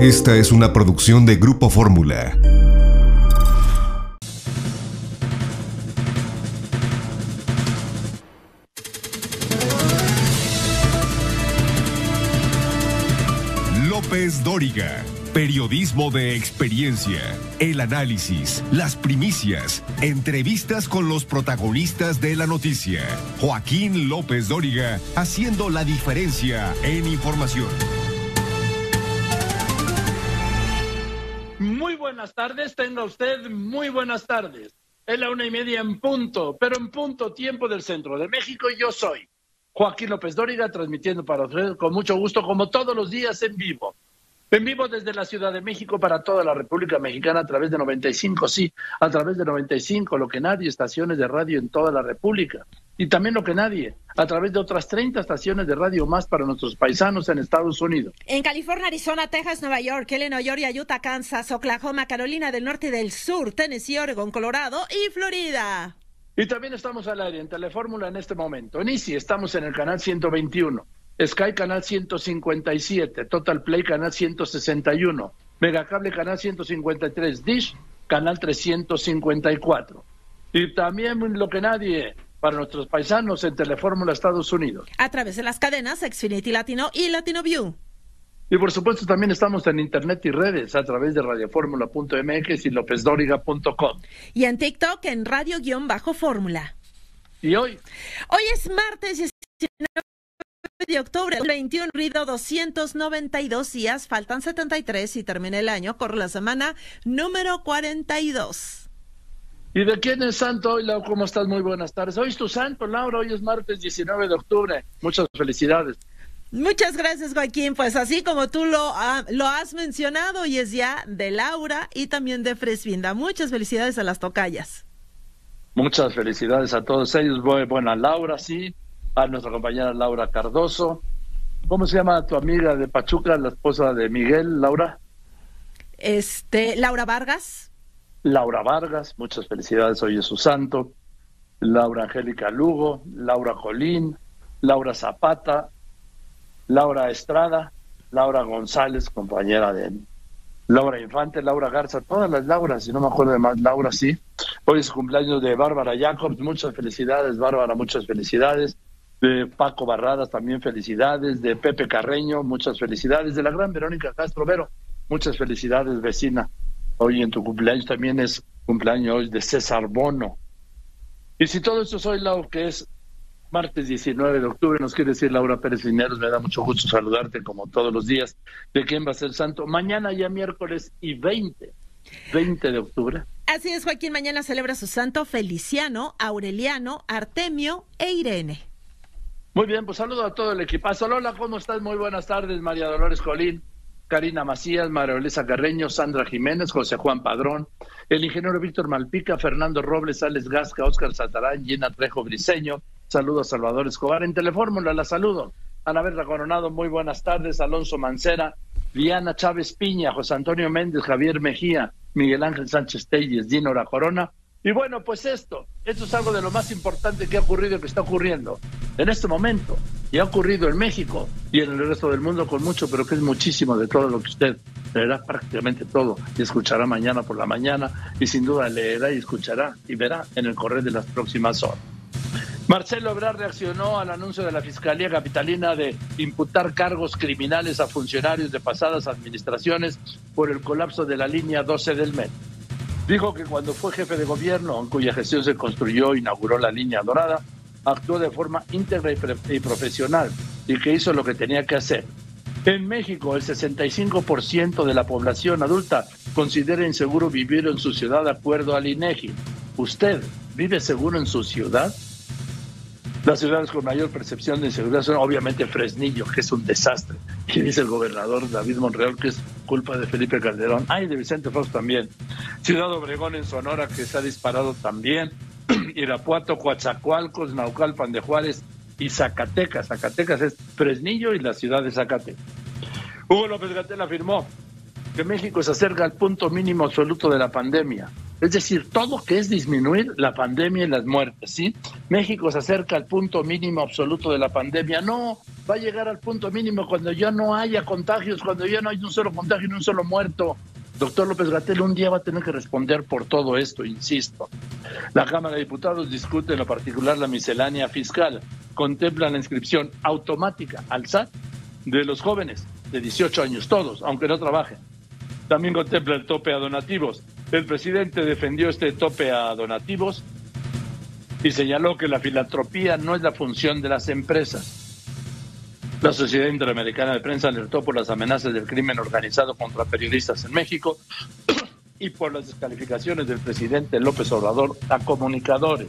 Esta es una producción de Grupo Fórmula. López Dóriga. Periodismo de experiencia, el análisis, las primicias, entrevistas con los protagonistas de la noticia. Joaquín López Dóriga haciendo la diferencia en información. Buenas tardes, tenga usted muy buenas tardes. Es la una y media en punto, pero en punto tiempo del centro de México. Yo soy Joaquín López Dóriga, transmitiendo para usted con mucho gusto, como todos los días en vivo en vivo desde la Ciudad de México para toda la República Mexicana a través de 95, sí, a través de 95, lo que nadie, estaciones de radio en toda la República. Y también lo que nadie, a través de otras 30 estaciones de radio más para nuestros paisanos en Estados Unidos. En California, Arizona, Texas, Nueva York, Illinois, Georgia, Utah, Kansas, Oklahoma, Carolina del Norte y del Sur, Tennessee, Oregon, Colorado y Florida. Y también estamos al aire en Telefórmula en este momento. En Easy estamos en el canal 121. Sky Canal 157, Total Play Canal 161, Megacable Canal 153, Dish Canal 354. Y también lo que nadie para nuestros paisanos en Telefórmula Estados Unidos. A través de las cadenas Xfinity Latino y Latino View. Y por supuesto también estamos en internet y redes a través de radioformula.mx y lopezdóriga.com. Y en TikTok en radio-fórmula. Y hoy. Hoy es martes 19 de octubre, 21 ruido 292 días, faltan 73 y termina el año, corre la semana número 42. ¿Y de quién es santo hoy, Laura? ¿Cómo estás? Muy buenas tardes. Hoy es tu santo, Laura, hoy es martes 19 de octubre. Muchas felicidades. Muchas gracias, Joaquín. Pues así como tú lo, lo has mencionado, hoy es ya de Laura y también de Fresvinda. Muchas felicidades a las tocallas. Muchas felicidades a todos ellos. Bueno, Laura, sí, a nuestra compañera Laura Cardoso. ¿Cómo se llama tu amiga de Pachuca, la esposa de Miguel, Laura? Este, Laura Vargas. Laura Vargas, muchas felicidades, hoy es su santo. Laura Angélica Lugo, Laura Colín, Laura Zapata, Laura Estrada, Laura González, compañera de Laura Infante, Laura Garza, todas las Lauras, si no me acuerdo de más, Laura sí. Hoy es cumpleaños de Bárbara Jacobs, muchas felicidades, Bárbara, muchas felicidades de Paco Barradas también felicidades, de Pepe Carreño, muchas felicidades, de la gran Verónica Castro Vero, muchas felicidades vecina. Hoy en tu cumpleaños también es cumpleaños hoy de César Bono. Y si todo esto soy Lau, que es martes 19 de octubre, nos quiere decir Laura Pérez Lineros, me da mucho gusto saludarte como todos los días. ¿De quién va a ser santo? Mañana ya miércoles y 20, 20 de octubre. Así es, Joaquín, mañana celebra su santo Feliciano, Aureliano, Artemio e Irene. Muy bien, pues saludo a todo el equipazo. Hola, ¿cómo estás? Muy buenas tardes, María Dolores Colín, Karina Macías, María Elisa Carreño, Sandra Jiménez, José Juan Padrón, el ingeniero Víctor Malpica, Fernando Robles, Alex Gasca, Óscar Satarán, Gina Trejo Briseño. Saludos a Salvador Escobar. En Telefórmula la saludo. Ana Berta Coronado, muy buenas tardes. Alonso Mancera, Diana Chávez Piña, José Antonio Méndez, Javier Mejía, Miguel Ángel Sánchez Telles, Dino La Corona y bueno, pues esto, esto es algo de lo más importante que ha ocurrido y que está ocurriendo en este momento. Y ha ocurrido en México y en el resto del mundo con mucho, pero que es muchísimo de todo lo que usted leerá prácticamente todo y escuchará mañana por la mañana y sin duda leerá y escuchará y verá en el correr de las próximas horas. Marcelo Ebrard reaccionó al anuncio de la Fiscalía Capitalina de imputar cargos criminales a funcionarios de pasadas administraciones por el colapso de la línea 12 del metro. Dijo que cuando fue jefe de gobierno, en cuya gestión se construyó e inauguró la línea dorada, actuó de forma íntegra y, profesional y que hizo lo que tenía que hacer. En México, el 65% de la población adulta considera inseguro vivir en su ciudad de acuerdo al INEGI. ¿Usted vive seguro en su ciudad? Las ciudades con mayor percepción de inseguridad son obviamente Fresnillo, que es un desastre. Y dice el gobernador David Monreal que es culpa de Felipe Calderón. Ay, de Vicente Fox también. Ciudad Obregón en Sonora, que se ha disparado también. Irapuato, Coatzacoalcos, Naucalpan de Juárez y Zacatecas. Zacatecas es Fresnillo y la ciudad de Zacatecas. Hugo López Gatel afirmó que México se acerca al punto mínimo absoluto de la pandemia Es decir, todo que es disminuir la pandemia y las muertes, ¿sí? México se acerca al punto mínimo absoluto de la pandemia. No, va a llegar al punto mínimo cuando ya no haya contagios, cuando ya no hay un solo contagio ni un solo muerto. Doctor López Gatel un día va a tener que responder por todo esto, insisto. La Cámara de Diputados discute en lo particular la miscelánea fiscal. Contempla la inscripción automática al SAT de los jóvenes de 18 años, todos, aunque no trabajen. También contempla el tope a donativos. El presidente defendió este tope a donativos y señaló que la filantropía no es la función de las empresas. La Sociedad Interamericana de Prensa alertó por las amenazas del crimen organizado contra periodistas en México y por las descalificaciones del presidente López Obrador a comunicadores.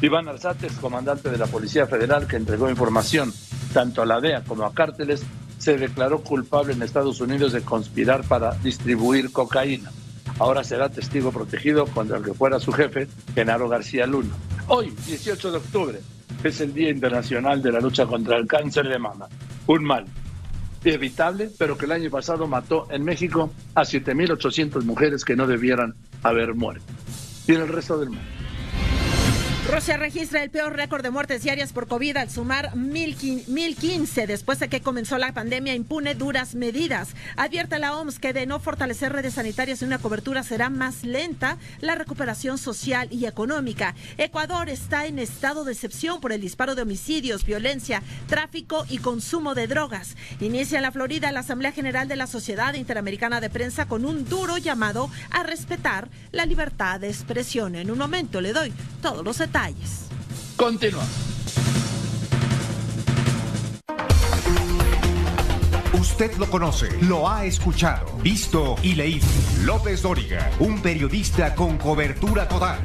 Iván Arzate, comandante de la Policía Federal que entregó información tanto a la DEA como a cárteles, se declaró culpable en Estados Unidos de conspirar para distribuir cocaína. Ahora será testigo protegido contra el que fuera su jefe, Genaro García Luna. Hoy, 18 de octubre, es el Día Internacional de la Lucha contra el Cáncer de Mama. Un mal evitable, pero que el año pasado mató en México a 7.800 mujeres que no debieran haber muerto. Y en el resto del mundo. Rusia registra el peor récord de muertes diarias por COVID al sumar 1015 después de que comenzó la pandemia impune duras medidas. Advierte la OMS que de no fortalecer redes sanitarias y una cobertura será más lenta la recuperación social y económica. Ecuador está en estado de excepción por el disparo de homicidios, violencia, tráfico y consumo de drogas. Inicia en la Florida la Asamblea General de la Sociedad Interamericana de Prensa con un duro llamado a respetar la libertad de expresión. En un momento le doy todos los detalles Continúa. Usted lo conoce, lo ha escuchado, visto y leído. López Dóriga, un periodista con cobertura total.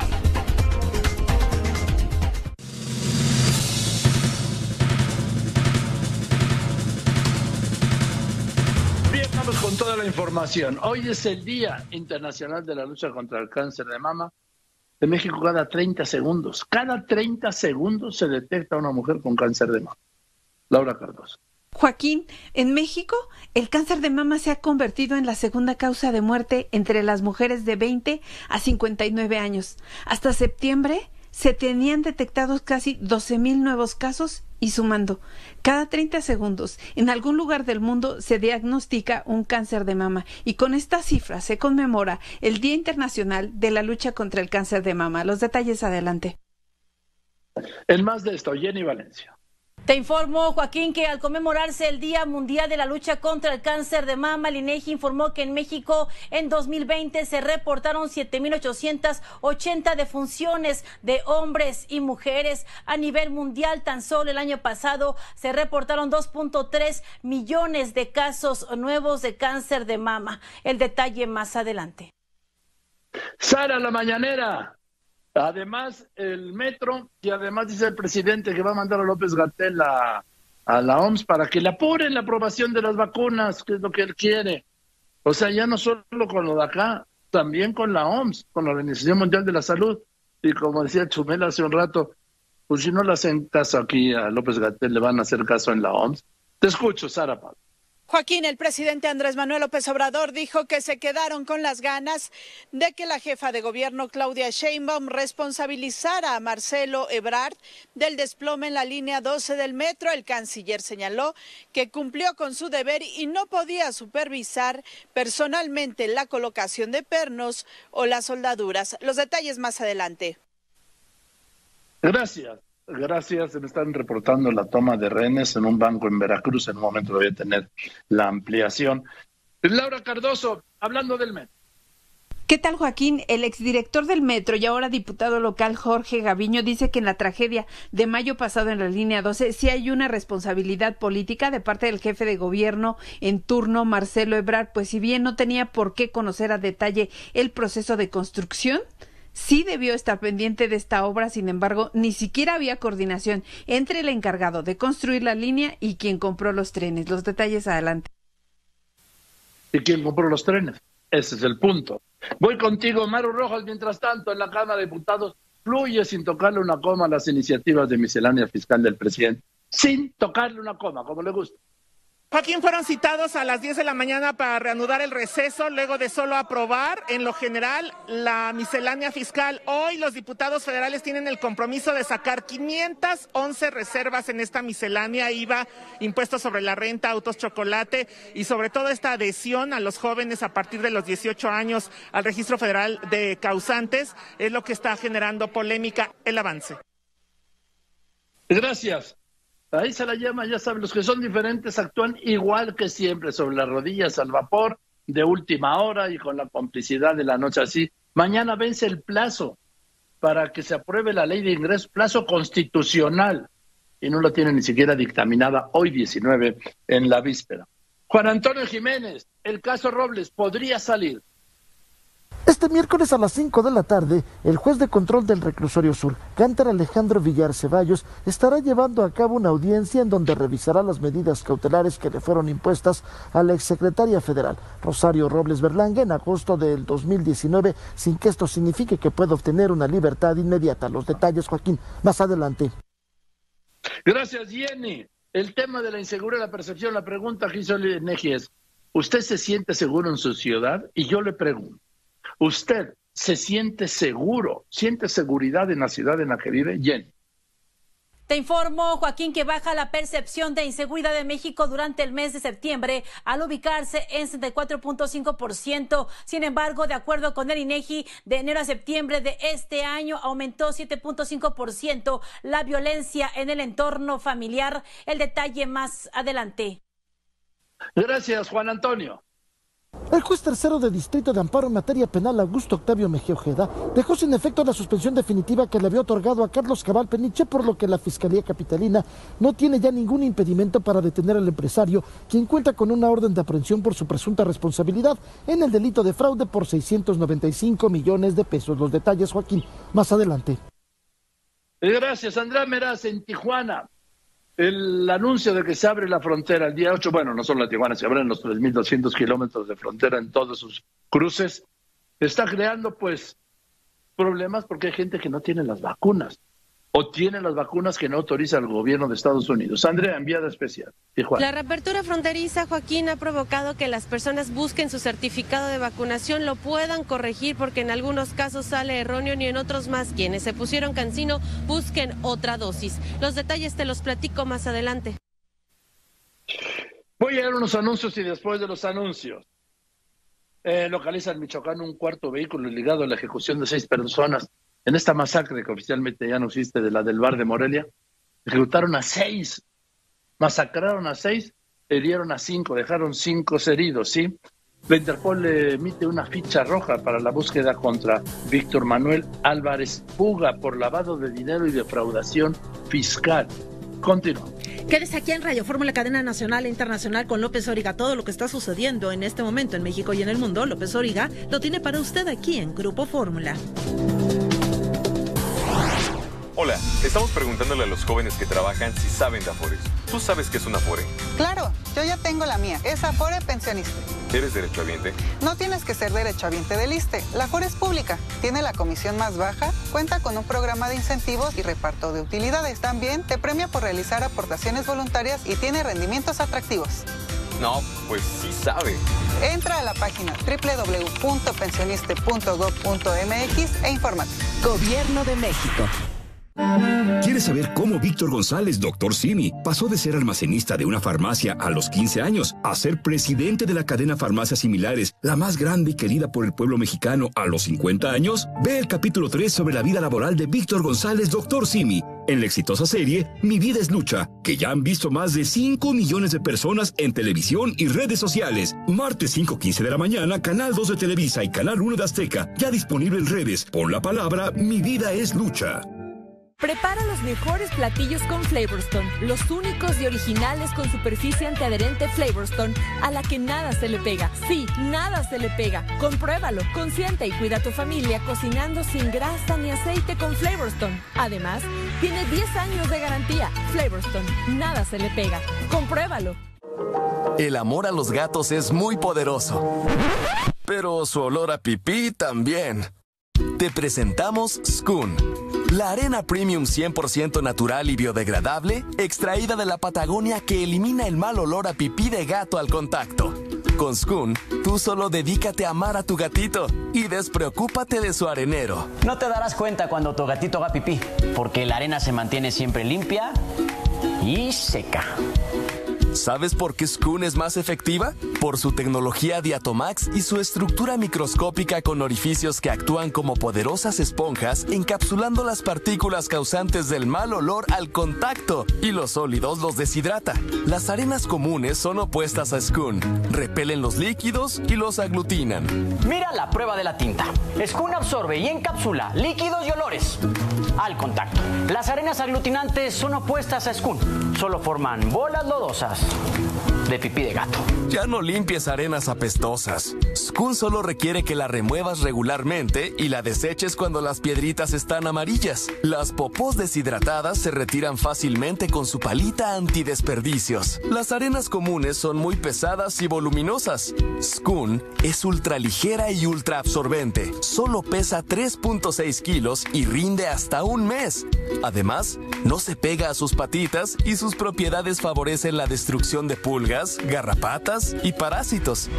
Con toda la información. Hoy es el Día Internacional de la Lucha contra el Cáncer de Mama en México cada 30 segundos. Cada 30 segundos se detecta una mujer con cáncer de mama. Laura Cardoso. Joaquín, en México el cáncer de mama se ha convertido en la segunda causa de muerte entre las mujeres de 20 a 59 años. Hasta septiembre se tenían detectados casi 12.000 nuevos casos y sumando. Cada 30 segundos, en algún lugar del mundo se diagnostica un cáncer de mama y con esta cifra se conmemora el Día Internacional de la Lucha contra el Cáncer de Mama. Los detalles adelante. En más de esto, Jenny Valencia. Te informo, Joaquín, que al conmemorarse el Día Mundial de la Lucha contra el Cáncer de Mama, el informó que en México en 2020 se reportaron 7.880 defunciones de hombres y mujeres. A nivel mundial, tan solo el año pasado se reportaron 2.3 millones de casos nuevos de cáncer de mama. El detalle más adelante. Sara, la mañanera. Además, el metro, y además dice el presidente que va a mandar a López Gatel a, la OMS para que le apuren la aprobación de las vacunas, que es lo que él quiere. O sea, ya no solo con lo de acá, también con la OMS, con la Organización Mundial de la Salud. Y como decía Chumel hace un rato, pues si no le hacen caso aquí a López Gatel, le van a hacer caso en la OMS. Te escucho, Sara Pablo. Joaquín, el presidente Andrés Manuel López Obrador dijo que se quedaron con las ganas de que la jefa de gobierno Claudia Sheinbaum responsabilizara a Marcelo Ebrard del desplome en la línea 12 del metro. El canciller señaló que cumplió con su deber y no podía supervisar personalmente la colocación de pernos o las soldaduras. Los detalles más adelante. Gracias. Gracias, me están reportando la toma de rehenes en un banco en Veracruz. En un momento voy a tener la ampliación. Laura Cardoso, hablando del metro. ¿Qué tal, Joaquín? El exdirector del metro y ahora diputado local Jorge Gaviño dice que en la tragedia de mayo pasado en la línea 12 sí hay una responsabilidad política de parte del jefe de gobierno en turno, Marcelo Ebrard, pues si bien no tenía por qué conocer a detalle el proceso de construcción, sí debió estar pendiente de esta obra, sin embargo, ni siquiera había coordinación entre el encargado de construir la línea y quien compró los trenes. Los detalles adelante. ¿Y quién compró los trenes? Ese es el punto. Voy contigo, Maru Rojas, mientras tanto, en la Cámara de Diputados fluye sin tocarle una coma a las iniciativas de miscelánea fiscal del presidente. Sin tocarle una coma, como le gusta. Joaquín fueron citados a las 10 de la mañana para reanudar el receso, luego de solo aprobar en lo general la miscelánea fiscal. Hoy los diputados federales tienen el compromiso de sacar 511 reservas en esta miscelánea, IVA, impuestos sobre la renta, autos, chocolate y sobre todo esta adhesión a los jóvenes a partir de los 18 años al registro federal de causantes es lo que está generando polémica el avance. Gracias. Ahí se la llama, ya saben, los que son diferentes actúan igual que siempre, sobre las rodillas al vapor, de última hora y con la complicidad de la noche así. Mañana vence el plazo para que se apruebe la ley de ingreso, plazo constitucional, y no la tiene ni siquiera dictaminada hoy 19 en la víspera. Juan Antonio Jiménez, el caso Robles podría salir. Este miércoles a las 5 de la tarde, el juez de control del reclusorio sur, Cántar Alejandro Villar Ceballos, estará llevando a cabo una audiencia en donde revisará las medidas cautelares que le fueron impuestas a la exsecretaria federal, Rosario Robles Berlanga, en agosto del 2019, sin que esto signifique que pueda obtener una libertad inmediata. Los detalles, Joaquín, más adelante. Gracias, Jenny. El tema de la inseguridad, la percepción, la pregunta que hizo Neji es, ¿usted se siente seguro en su ciudad? Y yo le pregunto, ¿Usted se siente seguro, siente seguridad en la ciudad en la que vive? Jenny. Te informo, Joaquín, que baja la percepción de inseguridad de México durante el mes de septiembre al ubicarse en 64.5%. Sin embargo, de acuerdo con el INEGI, de enero a septiembre de este año aumentó 7.5% la violencia en el entorno familiar. El detalle más adelante. Gracias, Juan Antonio. El juez tercero de Distrito de Amparo en materia penal, Augusto Octavio Mejía Ojeda, dejó sin efecto la suspensión definitiva que le había otorgado a Carlos Cabal Peniche, por lo que la Fiscalía Capitalina no tiene ya ningún impedimento para detener al empresario, quien cuenta con una orden de aprehensión por su presunta responsabilidad en el delito de fraude por 695 millones de pesos. Los detalles, Joaquín, más adelante. Gracias, Andrea Meraz, en Tijuana el anuncio de que se abre la frontera el día 8, bueno, no solo la Tijuana, se abren los 3.200 kilómetros de frontera en todos sus cruces, está creando pues problemas porque hay gente que no tiene las vacunas o tiene las vacunas que no autoriza el gobierno de Estados Unidos. Andrea, enviada especial. La reapertura fronteriza, Joaquín, ha provocado que las personas busquen su certificado de vacunación, lo puedan corregir porque en algunos casos sale erróneo y en otros más quienes se pusieron cancino busquen otra dosis. Los detalles te los platico más adelante. Voy a dar unos anuncios y después de los anuncios. Eh, localiza en Michoacán un cuarto vehículo ligado a la ejecución de seis personas en esta masacre que oficialmente ya no existe de la del bar de Morelia, ejecutaron a seis, masacraron a seis, herieron a cinco, dejaron cinco heridos, ¿sí? La Interpol emite una ficha roja para la búsqueda contra Víctor Manuel Álvarez Puga por lavado de dinero y defraudación fiscal. Continúa. Quédese aquí en Radio Fórmula Cadena Nacional e Internacional con López Origa. Todo lo que está sucediendo en este momento en México y en el mundo, López Origa lo tiene para usted aquí en Grupo Fórmula. Hola, estamos preguntándole a los jóvenes que trabajan si saben de Afores. ¿Tú sabes qué es un Afore? Claro, yo ya tengo la mía. Es Afore Pensionista. ¿Eres derechohabiente? No tienes que ser derechohabiente del ISTE. La Afore es pública, tiene la comisión más baja, cuenta con un programa de incentivos y reparto de utilidades. También te premia por realizar aportaciones voluntarias y tiene rendimientos atractivos. No, pues sí sabe. Entra a la página www.pensioniste.gov.mx e infórmate. Gobierno de México. ¿Quieres saber cómo Víctor González, doctor Simi, pasó de ser almacenista de una farmacia a los 15 años a ser presidente de la cadena Farmacias Similares, la más grande y querida por el pueblo mexicano a los 50 años? Ve el capítulo 3 sobre la vida laboral de Víctor González, doctor Simi, en la exitosa serie Mi vida es lucha, que ya han visto más de 5 millones de personas en televisión y redes sociales. Martes 5.15 de la mañana, Canal 2 de Televisa y Canal 1 de Azteca, ya disponible en redes. Por la palabra Mi vida es lucha. Prepara los mejores platillos con Flavorstone, los únicos y originales con superficie antiadherente Flavorstone, a la que nada se le pega. Sí, nada se le pega. Compruébalo, consiente y cuida a tu familia cocinando sin grasa ni aceite con Flavorstone. Además, tiene 10 años de garantía. Flavorstone, nada se le pega. Compruébalo. El amor a los gatos es muy poderoso, pero su olor a pipí también. Te presentamos Skun La arena premium 100% natural y biodegradable, extraída de la Patagonia que elimina el mal olor a pipí de gato al contacto. Con Skun, tú solo dedícate a amar a tu gatito y despreocúpate de su arenero. No te darás cuenta cuando tu gatito haga pipí, porque la arena se mantiene siempre limpia y seca. ¿Sabes por qué Skun es más efectiva? Por su tecnología Diatomax y su estructura microscópica con orificios que actúan como poderosas esponjas, encapsulando las partículas causantes del mal olor al contacto y los sólidos los deshidrata. Las arenas comunes son opuestas a Skun, repelen los líquidos y los aglutinan. Mira la prueba de la tinta. Skun absorbe y encapsula líquidos y olores al contacto. Las arenas aglutinantes son opuestas a Skun, solo forman bolas lodosas Thank you. De pipí de gato. Ya no limpies arenas apestosas. Skun solo requiere que la remuevas regularmente y la deseches cuando las piedritas están amarillas. Las popós deshidratadas se retiran fácilmente con su palita antidesperdicios. Las arenas comunes son muy pesadas y voluminosas. Skun es ultra ligera y ultra absorbente. Solo pesa 3.6 kilos y rinde hasta un mes. Además, no se pega a sus patitas y sus propiedades favorecen la destrucción de pulgas, garrapatas y parásitos.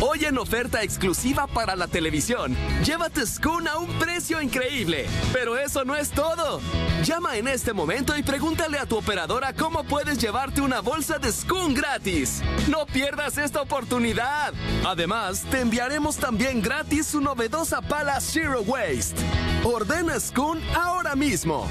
Hoy en oferta exclusiva para la televisión, llévate Skun a un precio increíble. Pero eso no es todo. Llama en este momento y pregúntale a tu operadora cómo puedes llevarte una bolsa de Skun gratis. No pierdas esta oportunidad. Además, te enviaremos también gratis su novedosa pala Zero Waste. Ordena Skun ahora mismo.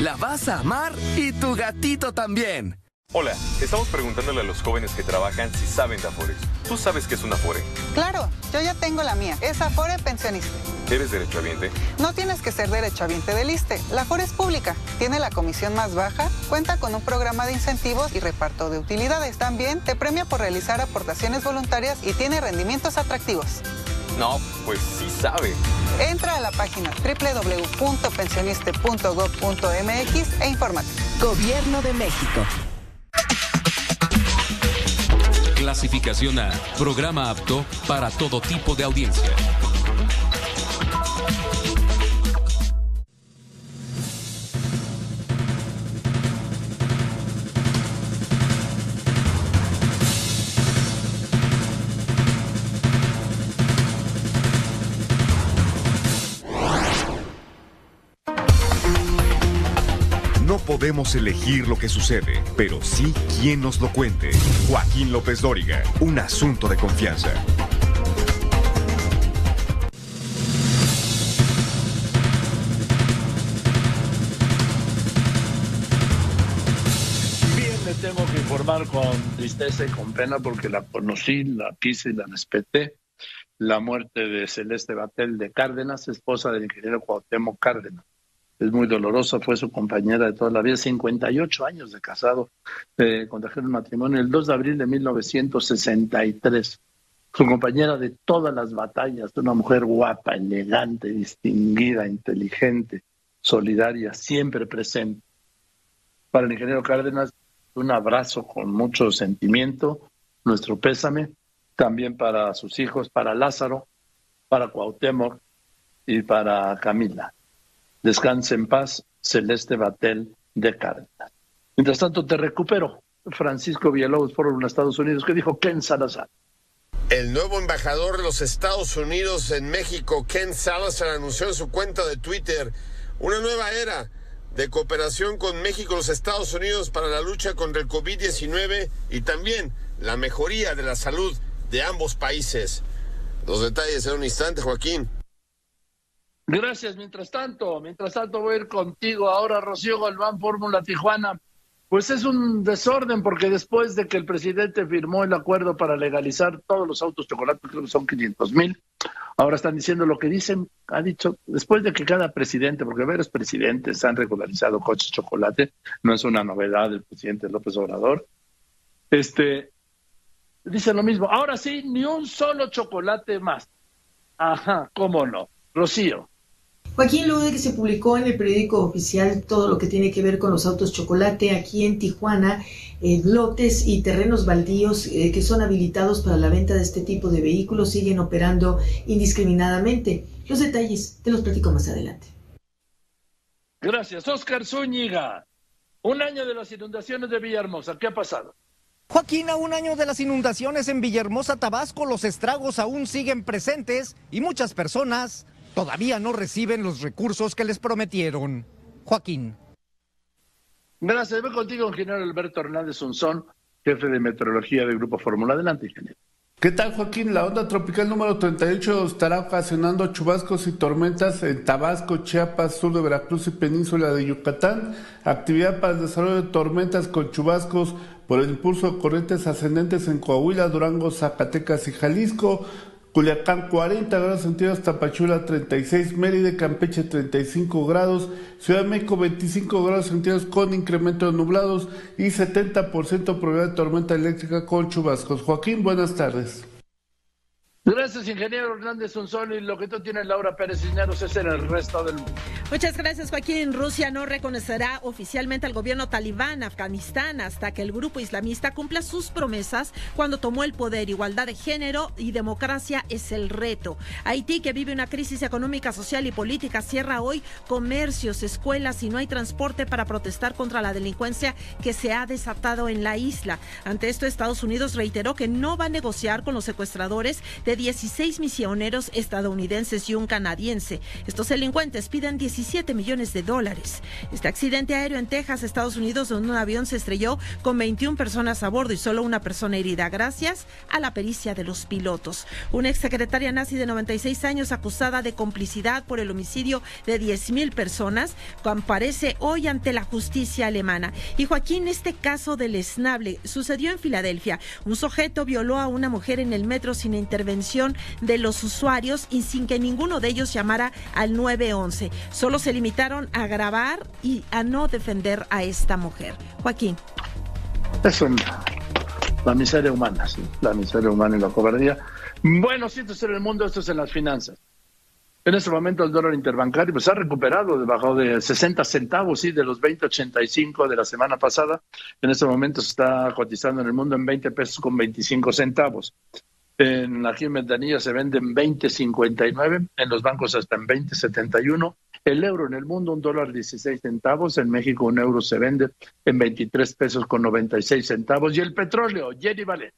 La vas a amar y tu gatito también. Hola, estamos preguntándole a los jóvenes que trabajan si saben de Afores. ¿Tú sabes qué es una Afore? Claro, yo ya tengo la mía. Es Afore Pensionista. ¿Eres derechohabiente? No tienes que ser derechohabiente del ISTE. La Afore es pública, tiene la comisión más baja, cuenta con un programa de incentivos y reparto de utilidades. También te premia por realizar aportaciones voluntarias y tiene rendimientos atractivos. No, pues sí sabe. Entra a la página www.pensioniste.gov.mx e infórmate. Gobierno de México. Clasificación A. Programa apto para todo tipo de audiencia. Podemos elegir lo que sucede, pero sí quién nos lo cuente. Joaquín López Dóriga, un asunto de confianza. Bien, me tengo que informar con tristeza y con pena porque la conocí, la quise y la respeté. La muerte de Celeste Batel de Cárdenas, esposa del ingeniero Cuauhtémoc Cárdenas. Es muy dolorosa, fue su compañera de toda la vida, 58 años de casado, eh, contrajeron matrimonio el 2 de abril de 1963. Su compañera de todas las batallas, una mujer guapa, elegante, distinguida, inteligente, solidaria, siempre presente. Para el ingeniero Cárdenas, un abrazo con mucho sentimiento, nuestro pésame, también para sus hijos, para Lázaro, para Cuauhtémoc y para Camila. Descanse en paz, Celeste Batel de Cárdenas. Mientras tanto, te recupero. Francisco Villalobos por los Estados Unidos, que dijo Ken Salazar. El nuevo embajador de los Estados Unidos en México, Ken Salazar, anunció en su cuenta de Twitter una nueva era de cooperación con México y los Estados Unidos para la lucha contra el COVID-19 y también la mejoría de la salud de ambos países. Los detalles en un instante, Joaquín. Gracias. Mientras tanto, mientras tanto voy a ir contigo ahora, Rocío Galván, Fórmula Tijuana. Pues es un desorden porque después de que el presidente firmó el acuerdo para legalizar todos los autos chocolate, creo que son 500 mil, ahora están diciendo lo que dicen, ha dicho, después de que cada presidente, porque varios presidentes han regularizado coches chocolate, no es una novedad del presidente López Obrador, este, dicen lo mismo, ahora sí, ni un solo chocolate más. Ajá, cómo no. Rocío. Joaquín, luego de que se publicó en el periódico oficial todo lo que tiene que ver con los autos chocolate aquí en Tijuana, eh, lotes y terrenos baldíos eh, que son habilitados para la venta de este tipo de vehículos siguen operando indiscriminadamente. Los detalles te los platico más adelante. Gracias, Oscar Zúñiga. Un año de las inundaciones de Villahermosa, ¿qué ha pasado? Joaquín, a un año de las inundaciones en Villahermosa, Tabasco, los estragos aún siguen presentes y muchas personas todavía no reciben los recursos que les prometieron. Joaquín. Gracias. Voy contigo, ingeniero Alberto Hernández Unzón, jefe de meteorología del Grupo Fórmula. Adelante, ingeniero. ¿Qué tal, Joaquín? La onda tropical número 38 estará ocasionando chubascos y tormentas en Tabasco, Chiapas, sur de Veracruz y península de Yucatán. Actividad para el desarrollo de tormentas con chubascos por el impulso de corrientes ascendentes en Coahuila, Durango, Zacatecas y Jalisco. Culiacán 40 grados centígrados, Tapachula 36, Mérida, Campeche 35 grados, Ciudad de México 25 grados centígrados con incremento de nublados y 70% probabilidad de tormenta eléctrica con chubascos. Joaquín, buenas tardes. Gracias, ingeniero Hernández Unzón. Y lo que tú tienes, Laura Pérez Cisneros, es en el resto del mundo. Muchas gracias, Joaquín. Rusia no reconocerá oficialmente al gobierno talibán Afganistán hasta que el grupo islamista cumpla sus promesas cuando tomó el poder. Igualdad de género y democracia es el reto. Haití, que vive una crisis económica, social y política, cierra hoy comercios, escuelas y no hay transporte para protestar contra la delincuencia que se ha desatado en la isla. Ante esto, Estados Unidos reiteró que no va a negociar con los secuestradores de 16 misioneros estadounidenses y un canadiense. Estos delincuentes piden 17 millones de dólares. Este accidente aéreo en Texas, Estados Unidos, donde un avión se estrelló con 21 personas a bordo y solo una persona herida, gracias a la pericia de los pilotos. Una exsecretaria nazi de 96 años acusada de complicidad por el homicidio de 10 mil personas comparece hoy ante la justicia alemana. Y Joaquín, este caso del esnable sucedió en Filadelfia. Un sujeto violó a una mujer en el metro sin intervención de los usuarios y sin que ninguno de ellos llamara al 911. Solo se limitaron a grabar y a no defender a esta mujer. Joaquín. Es la miseria humana, sí, la miseria humana y la cobardía. Bueno, si esto es en el mundo, esto es en las finanzas. En este momento el dólar interbancario pues ha recuperado debajo de 60 centavos, sí, de los 20.85 de la semana pasada. En este momento se está cotizando en el mundo en 20 pesos con 25 centavos. En aquí en Ventanilla se vende en 20.59, en los bancos hasta en 20.71. El euro en el mundo, un dólar 16 centavos. En México, un euro se vende en 23 pesos con 96 centavos. Y el petróleo, Jenny Vale.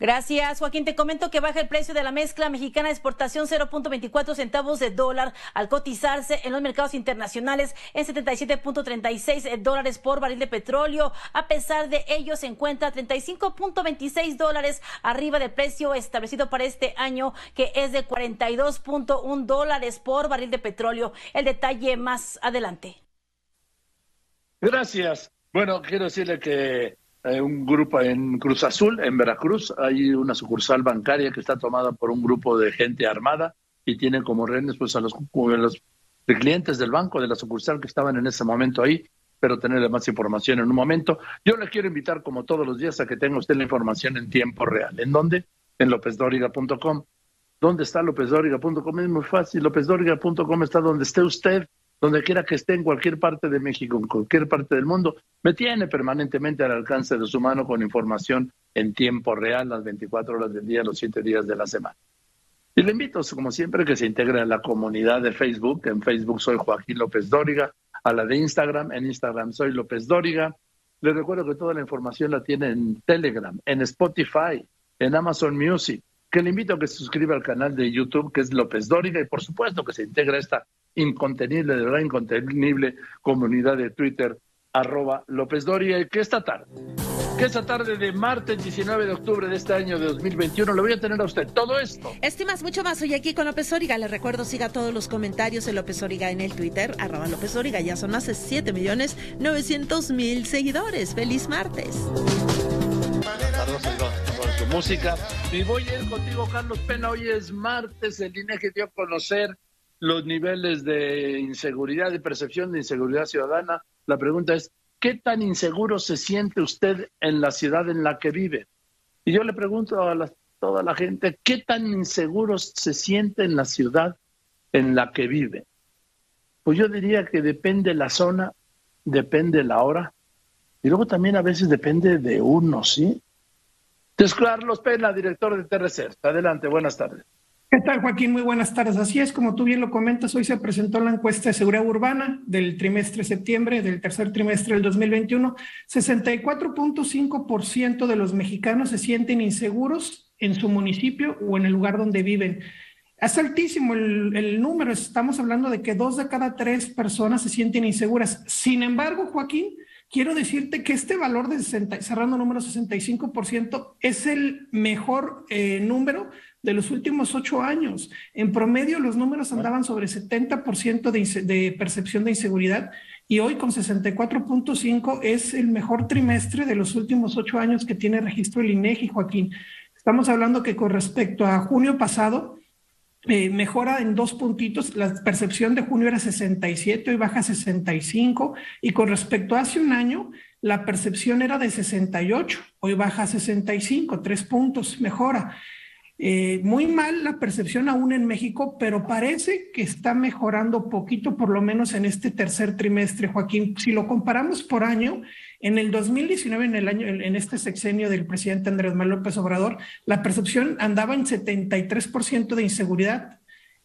Gracias, Joaquín. Te comento que baja el precio de la mezcla mexicana de exportación 0.24 centavos de dólar al cotizarse en los mercados internacionales en 77.36 dólares por barril de petróleo. A pesar de ello, se encuentra 35.26 dólares arriba del precio establecido para este año, que es de 42.1 dólares por barril de petróleo. El detalle más adelante. Gracias. Bueno, quiero decirle que eh, un grupo en Cruz Azul, en Veracruz, hay una sucursal bancaria que está tomada por un grupo de gente armada y tiene como rehenes pues a los, clientes del banco, de la sucursal que estaban en ese momento ahí, pero tener más información en un momento. Yo le quiero invitar, como todos los días, a que tenga usted la información en tiempo real. ¿En dónde? En lopezdoriga.com. ¿Dónde está lopezdoriga.com? Es muy fácil. lopezdoriga.com está donde esté usted donde quiera que esté en cualquier parte de México, en cualquier parte del mundo, me tiene permanentemente al alcance de su mano con información en tiempo real, las 24 horas del día, los 7 días de la semana. Y le invito, como siempre, que se integre a la comunidad de Facebook. En Facebook soy Joaquín López Dóriga, a la de Instagram, en Instagram soy López Dóriga. Les recuerdo que toda la información la tiene en Telegram, en Spotify, en Amazon Music que le invito a que se suscriba al canal de YouTube que es López Dóriga y por supuesto que se integra a esta incontenible, de verdad incontenible comunidad de Twitter, arroba López Doria, y que esta tarde, que esta tarde de martes 19 de octubre de este año de 2021, le voy a tener a usted todo esto. Estimas mucho más hoy aquí con López Origa. Le recuerdo, siga todos los comentarios de López Origa en el Twitter, arroba López Origa. Ya son más de 7 millones 900 mil seguidores. ¡Feliz martes! Carlos con su música. Y voy a ir contigo, Carlos Pena. Hoy es martes. El INEGI dio a conocer los niveles de inseguridad y percepción de inseguridad ciudadana. La pregunta es, ¿qué tan inseguro se siente usted en la ciudad en la que vive? Y yo le pregunto a toda la gente, ¿qué tan inseguro se siente en la ciudad en la que vive? Pues yo diría que depende la zona, depende la hora, y luego también a veces depende de uno, ¿sí? Entonces, Carlos Pena, director de TRC. Adelante, buenas tardes. ¿Qué tal, Joaquín? Muy buenas tardes. Así es, como tú bien lo comentas, hoy se presentó la encuesta de seguridad urbana del trimestre septiembre, del tercer trimestre del 2021. 64.5% de los mexicanos se sienten inseguros en su municipio o en el lugar donde viven. Es altísimo el, el, número, estamos hablando de que dos de cada tres personas se sienten inseguras. Sin embargo, Joaquín, quiero decirte que este valor de 60, cerrando número 65% es el mejor eh, número de los últimos ocho años. En promedio, los números andaban sobre 70% de, de percepción de inseguridad y hoy con 64.5 es el mejor trimestre de los últimos ocho años que tiene registro el INEGI, Joaquín. Estamos hablando que con respecto a junio pasado, eh, mejora en dos puntitos. La percepción de junio era 67, hoy baja a 65. Y con respecto a hace un año, la percepción era de 68, hoy baja a 65, tres puntos, mejora. Eh, muy mal la percepción aún en México, pero parece que está mejorando poquito, por lo menos en este tercer trimestre, Joaquín. Si lo comparamos por año, en el 2019, en, el año, en este sexenio del presidente Andrés Manuel López Obrador, la percepción andaba en 73% de inseguridad.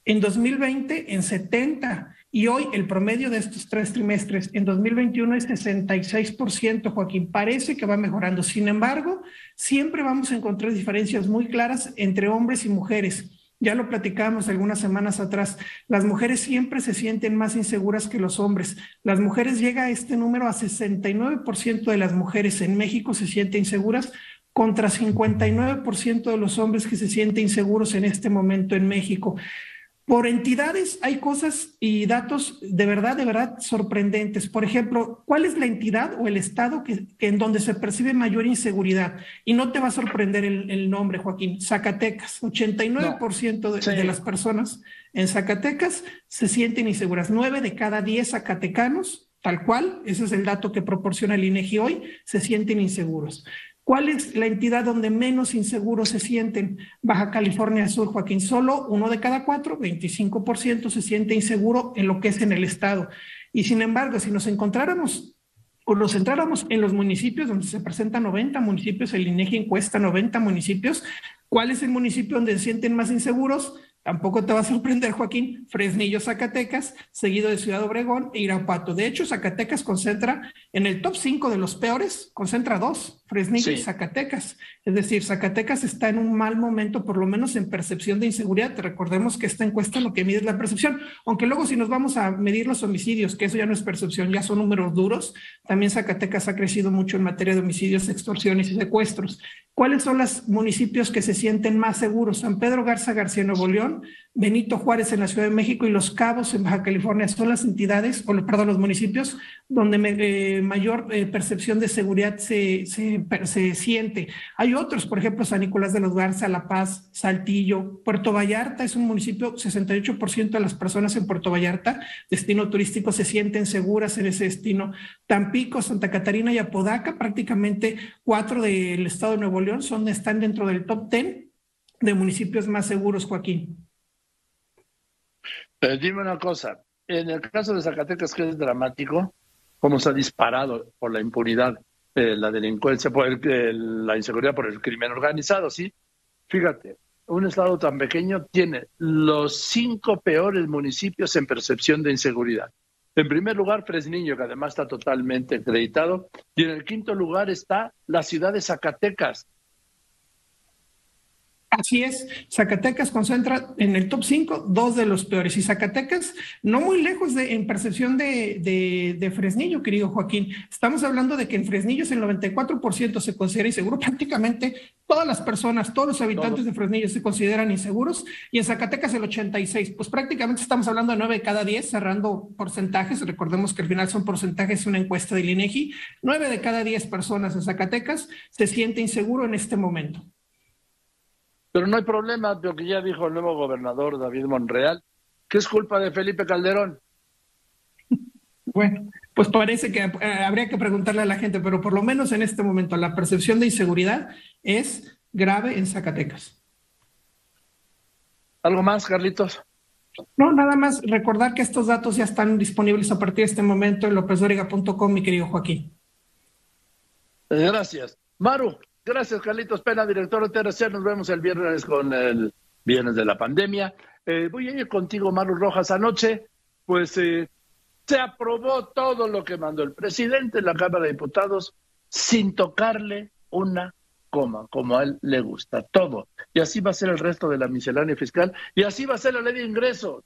En 2020, en 70%. Y hoy el promedio de estos tres trimestres en 2021 es 66%, Joaquín. Parece que va mejorando. Sin embargo, siempre vamos a encontrar diferencias muy claras entre hombres y mujeres. Ya lo platicamos algunas semanas atrás. Las mujeres siempre se sienten más inseguras que los hombres. Las mujeres llega a este número a 69% de las mujeres en México se sienten inseguras contra 59% de los hombres que se sienten inseguros en este momento en México. Por entidades hay cosas y datos de verdad, de verdad sorprendentes. Por ejemplo, ¿cuál es la entidad o el estado que, en donde se percibe mayor inseguridad? Y no te va a sorprender el, nombre, Joaquín. Zacatecas. 89% de, de, las personas en Zacatecas se sienten inseguras. Nueve de cada diez zacatecanos, tal cual, ese es el dato que proporciona el INEGI hoy, se sienten inseguros. ¿Cuál es la entidad donde menos inseguros se sienten? Baja California Sur, Joaquín. Solo uno de cada cuatro, 25% se siente inseguro en lo que es en el estado. Y sin embargo, si nos encontráramos o nos centráramos en los municipios donde se presentan 90 municipios, el INEGI encuesta 90 municipios, ¿cuál es el municipio donde se sienten más inseguros? Tampoco te va a sorprender, Joaquín, Fresnillo, Zacatecas, seguido de Ciudad Obregón e Irapuato. De hecho, Zacatecas concentra en el top 5 de los peores, concentra dos, Fresnillo y Zacatecas. Es decir, Zacatecas está en un mal momento, por lo menos en percepción de inseguridad. Recordemos que esta encuesta lo que mide es la percepción, aunque luego si nos vamos a medir los homicidios, que eso ya no es percepción, ya son números duros, también Zacatecas ha crecido mucho en materia de homicidios, extorsiones y secuestros. ¿Cuáles son los municipios que se sienten más seguros? San Pedro Garza García Nuevo León, Benito Juárez en la Ciudad de México y Los Cabos en Baja California son las entidades, o perdón, los municipios donde eh, mayor eh, percepción de seguridad se, se, se, siente. Hay otros, por ejemplo, San Nicolás de los Garza, La Paz, Saltillo, Puerto Vallarta es un municipio, 68% de las personas en Puerto Vallarta, destino turístico, se sienten seguras en ese destino. Tampico, Santa Catarina y Apodaca, prácticamente cuatro del estado de Nuevo León son, están dentro del top 10 de municipios más seguros, Joaquín. Pero dime una cosa, en el caso de Zacatecas, que es dramático, cómo se ha disparado por la impunidad, eh, la delincuencia, por la inseguridad por el crimen organizado, ¿sí? Fíjate, un estado tan pequeño tiene los cinco peores municipios en percepción de inseguridad. En primer lugar, Fresniño, que además está totalmente acreditado, y en el quinto lugar está la ciudad de Zacatecas, Así es, Zacatecas concentra en el top 5 dos de los peores. Y Zacatecas, no muy lejos de, en percepción de, de, Fresnillo, querido Joaquín. Estamos hablando de que en Fresnillo el 94% se considera inseguro. Prácticamente todas las personas, todos los habitantes de Fresnillo se consideran inseguros. Y en Zacatecas el 86%. Pues prácticamente estamos hablando de 9 de cada 10, cerrando porcentajes. Recordemos que al final son porcentajes, una encuesta del INEGI. 9 de cada 10 personas en Zacatecas se siente inseguro en este momento. Pero no hay problema, porque ya dijo el nuevo gobernador David Monreal, que es culpa de Felipe Calderón. Bueno, pues parece que eh, habría que preguntarle a la gente, pero por lo menos en este momento la percepción de inseguridad es grave en Zacatecas. ¿Algo más, Carlitos? No, nada más recordar que estos datos ya están disponibles a partir de este momento en lópezdoriga.com, mi querido Joaquín. Gracias. Maru, gracias Carlitos Pena, director de TRC. Nos vemos el viernes con el viernes de la pandemia. Eh, voy a ir contigo, Maru Rojas. Anoche, pues eh, se aprobó todo lo que mandó el presidente en la Cámara de Diputados sin tocarle una coma, como a él le gusta, todo. Y así va a ser el resto de la miscelánea fiscal y así va a ser la ley de ingresos,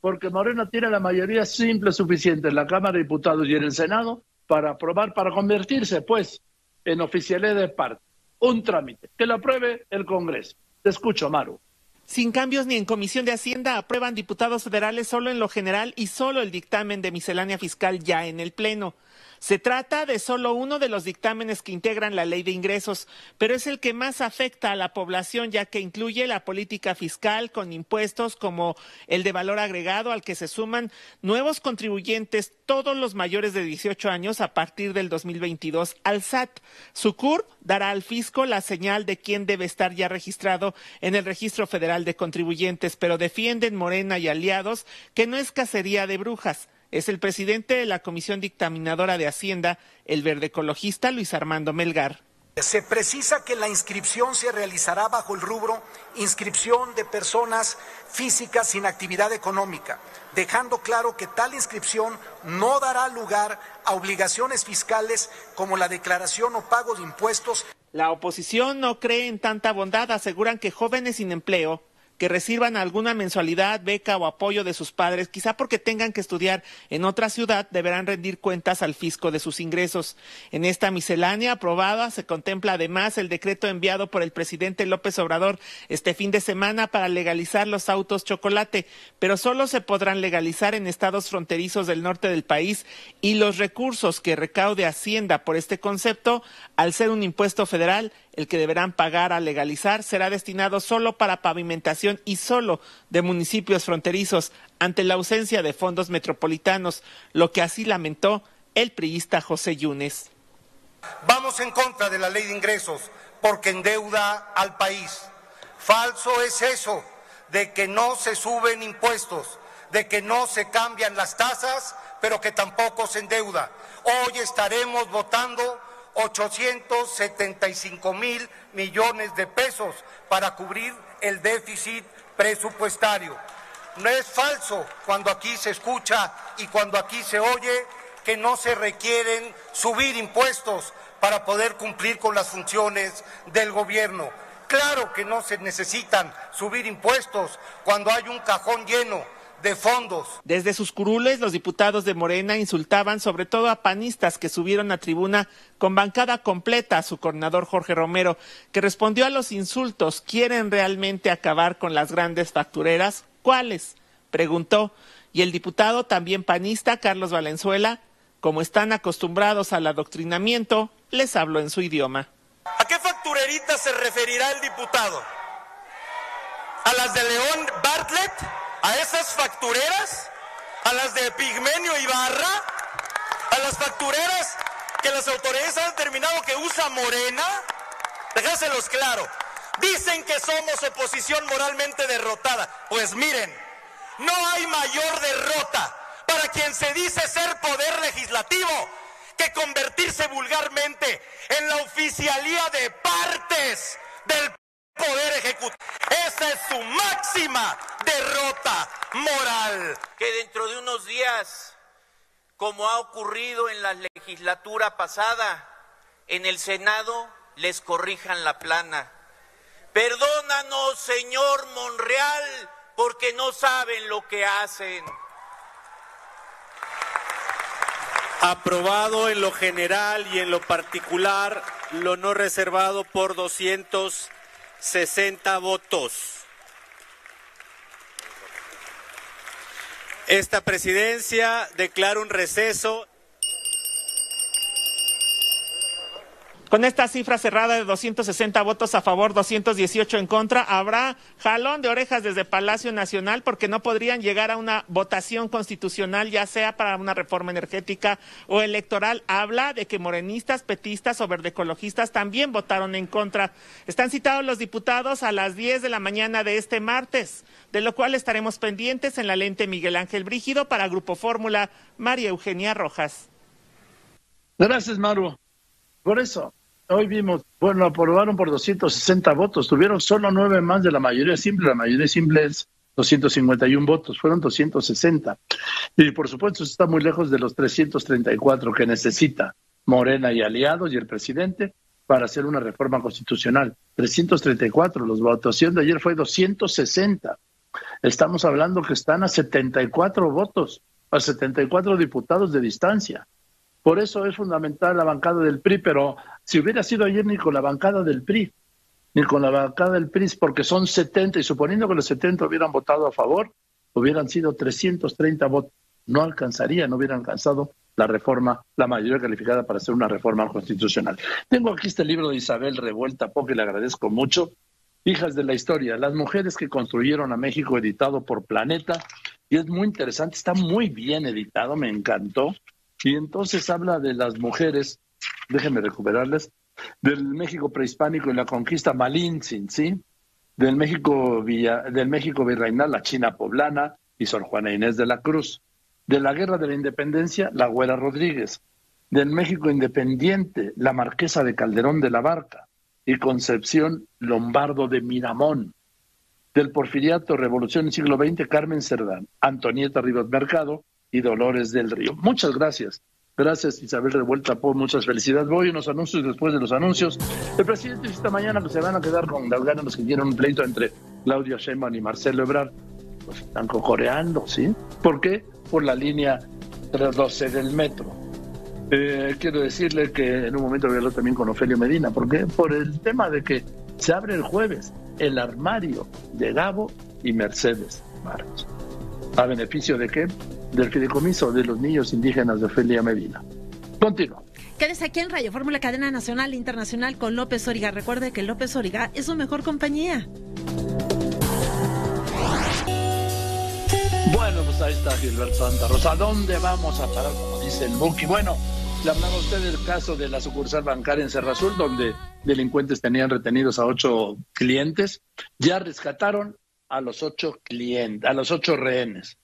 porque Morena tiene la mayoría simple suficiente en la Cámara de Diputados y en el Senado para aprobar, para convertirse, pues, en oficialidad de parte. Un trámite, que lo apruebe el Congreso. Te escucho, Maru. Sin cambios ni en Comisión de Hacienda aprueban diputados federales solo en lo general y solo el dictamen de miscelánea fiscal ya en el Pleno. Se trata de solo uno de los dictámenes que integran la ley de ingresos, pero es el que más afecta a la población ya que incluye la política fiscal con impuestos como el de valor agregado al que se suman nuevos contribuyentes, todos los mayores de 18 años a partir del 2022 al SAT. Sucur dará al fisco la señal de quién debe estar ya registrado en el Registro Federal de Contribuyentes, pero defienden Morena y aliados que no es cacería de brujas es el presidente de la Comisión Dictaminadora de Hacienda, el verde ecologista Luis Armando Melgar. Se precisa que la inscripción se realizará bajo el rubro inscripción de personas físicas sin actividad económica, dejando claro que tal inscripción no dará lugar a obligaciones fiscales como la declaración o pago de impuestos. La oposición no cree en tanta bondad, aseguran que jóvenes sin empleo que reciban alguna mensualidad, beca o apoyo de sus padres, quizá porque tengan que estudiar en otra ciudad, deberán rendir cuentas al fisco de sus ingresos. En esta miscelánea aprobada se contempla además el decreto enviado por el presidente López Obrador este fin de semana para legalizar los autos chocolate, pero solo se podrán legalizar en estados fronterizos del norte del país y los recursos que recaude Hacienda por este concepto, al ser un impuesto federal, el que deberán pagar al legalizar será destinado solo para pavimentación y solo de municipios fronterizos ante la ausencia de fondos metropolitanos, lo que así lamentó el priista José Yunes. Vamos en contra de la ley de ingresos porque endeuda al país. Falso es eso de que no se suben impuestos, de que no se cambian las tasas, pero que tampoco se endeuda. Hoy estaremos votando 875 mil millones de pesos para cubrir el déficit presupuestario. No es falso cuando aquí se escucha y cuando aquí se oye que no se requieren subir impuestos para poder cumplir con las funciones del gobierno. Claro que no se necesitan subir impuestos cuando hay un cajón lleno de fondos. Desde sus curules, los diputados de Morena insultaban sobre todo a panistas que subieron a tribuna con bancada completa a su coordinador Jorge Romero, que respondió a los insultos. ¿Quieren realmente acabar con las grandes factureras? ¿Cuáles? preguntó. Y el diputado, también panista, Carlos Valenzuela, como están acostumbrados al adoctrinamiento, les habló en su idioma. ¿A qué facturerita se referirá el diputado? ¿A las de León Bartlett? A esas factureras, a las de Pigmenio Ibarra, a las factureras que las autoridades han determinado que usa Morena, déjaselos claro. Dicen que somos oposición moralmente derrotada. Pues miren, no hay mayor derrota para quien se dice ser poder legislativo que convertirse vulgarmente en la oficialía de partes del Poder Ejecutivo. Esa es su máxima derrota moral. Que dentro de unos días, como ha ocurrido en la legislatura pasada, en el Senado les corrijan la plana. Perdónanos, señor Monreal, porque no saben lo que hacen. Aprobado en lo general y en lo particular, lo no reservado por 200 60 votos. Esta presidencia declara un receso. Con esta cifra cerrada de 260 votos a favor, 218 en contra, habrá jalón de orejas desde Palacio Nacional porque no podrían llegar a una votación constitucional, ya sea para una reforma energética o electoral. Habla de que morenistas, petistas o verdecologistas también votaron en contra. Están citados los diputados a las 10 de la mañana de este martes, de lo cual estaremos pendientes en la lente Miguel Ángel Brígido para Grupo Fórmula, María Eugenia Rojas. Gracias, Maru. Por eso, hoy vimos, bueno, aprobaron por 260 votos, tuvieron solo nueve más de la mayoría simple, la mayoría simple es 251 votos, fueron 260. Y por supuesto está muy lejos de los 334 que necesita Morena y aliados y el presidente para hacer una reforma constitucional. 334, la votación de ayer fue 260. Estamos hablando que están a 74 votos, a 74 diputados de distancia. Por eso es fundamental la bancada del PRI, pero si hubiera sido ayer ni con la bancada del PRI, ni con la bancada del PRI, porque son 70, y suponiendo que los 70 hubieran votado a favor, hubieran sido 330 votos. No alcanzaría, no hubieran alcanzado la reforma, la mayoría calificada para hacer una reforma constitucional. Tengo aquí este libro de Isabel Revuelta porque le agradezco mucho. Hijas de la historia, las mujeres que construyeron a México, editado por Planeta. Y es muy interesante, está muy bien editado, me encantó. Y entonces habla de las mujeres, déjenme recuperarles, del México prehispánico y la conquista Malintzin, ¿sí? Del México, Villa, del México virreinal, la China poblana y Sor Juana Inés de la Cruz. De la Guerra de la Independencia, la Güera Rodríguez. Del México independiente, la Marquesa de Calderón de la Barca y Concepción Lombardo de Miramón. Del Porfiriato, Revolución del siglo XX, Carmen Cerdán, Antonieta Rivas Mercado y Dolores del Río. Muchas gracias. Gracias Isabel Revuelta por muchas felicidades. Voy a unos anuncios después de los anuncios. El presidente esta mañana que se van a quedar con las ganas los que quieren un pleito entre Claudia Sheinbaum y Marcelo Ebrard. Pues están cocoreando, ¿sí? ¿Por qué? Por la línea 312 del metro. Eh, quiero decirle que en un momento voy a hablar también con Ofelio Medina. ¿Por qué? Por el tema de que se abre el jueves el armario de Gabo y Mercedes Marcos. ¿A beneficio de qué? Del fideicomiso de los niños indígenas de Ofelia Medina. Continúa. Quédese aquí en Radio Fórmula Cadena Nacional e Internacional con López Origa. Recuerde que López Origa es su mejor compañía. Bueno, pues ahí está Gilberto Santa Rosa. ¿A dónde vamos a parar, como dice el Buki? Bueno, le hablaba usted del caso de la sucursal bancaria en Cerro Azul, donde delincuentes tenían retenidos a ocho clientes. Ya rescataron a los ocho clientes, a los ocho rehenes.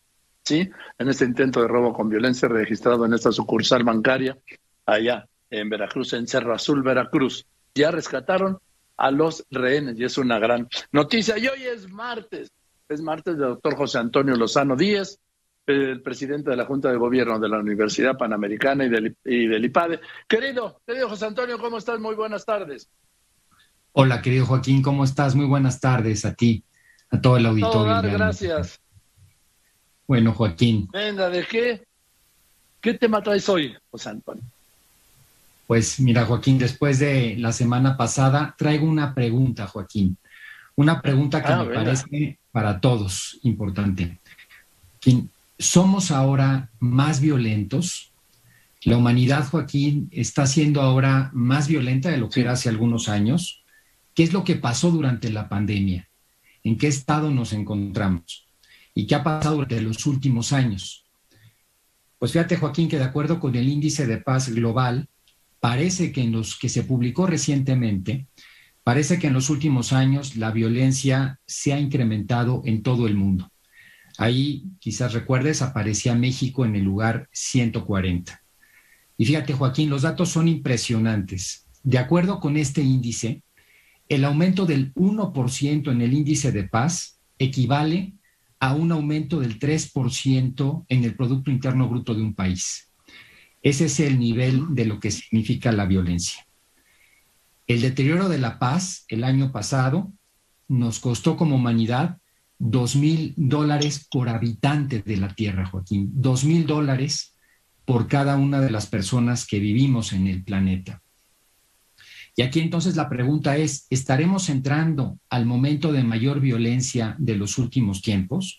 ¿Sí? En este intento de robo con violencia registrado en esta sucursal bancaria allá en Veracruz, en Cerro Azul, Veracruz. Ya rescataron a los rehenes y es una gran noticia. Y hoy es martes, es martes del doctor José Antonio Lozano Díez, el presidente de la Junta de Gobierno de la Universidad Panamericana y del, y del IPADE. Querido, querido José Antonio, ¿cómo estás? Muy buenas tardes. Hola, querido Joaquín, ¿cómo estás? Muy buenas tardes a ti, a todo el auditorio. Todo dar, gracias. Bueno, Joaquín. Venga, ¿de qué? ¿Qué tema traes hoy, José Antonio? Pues mira, Joaquín, después de la semana pasada, traigo una pregunta, Joaquín. Una pregunta que Ah, me parece para todos importante. Joaquín, ¿Somos ahora más violentos? La humanidad, Joaquín, está siendo ahora más violenta de lo que era hace algunos años. ¿Qué es lo que pasó durante la pandemia? ¿En qué estado nos encontramos? ¿Y qué ha pasado durante los últimos años? Pues fíjate, Joaquín, que de acuerdo con el índice de paz global, parece que en los que se publicó recientemente, parece que en los últimos años la violencia se ha incrementado en todo el mundo. Ahí, quizás recuerdes, aparecía México en el lugar 140. Y fíjate, Joaquín, los datos son impresionantes. De acuerdo con este índice, el aumento del 1% en el índice de paz equivale a un aumento del 3% en el Producto Interno Bruto de un país. Ese es el nivel de lo que significa la violencia. El deterioro de la paz el año pasado nos costó como humanidad dos mil dólares por habitante de la Tierra, Joaquín. Dos mil dólares por cada una de las personas que vivimos en el planeta. Y aquí entonces la pregunta es, ¿estaremos entrando al momento de mayor violencia de los últimos tiempos?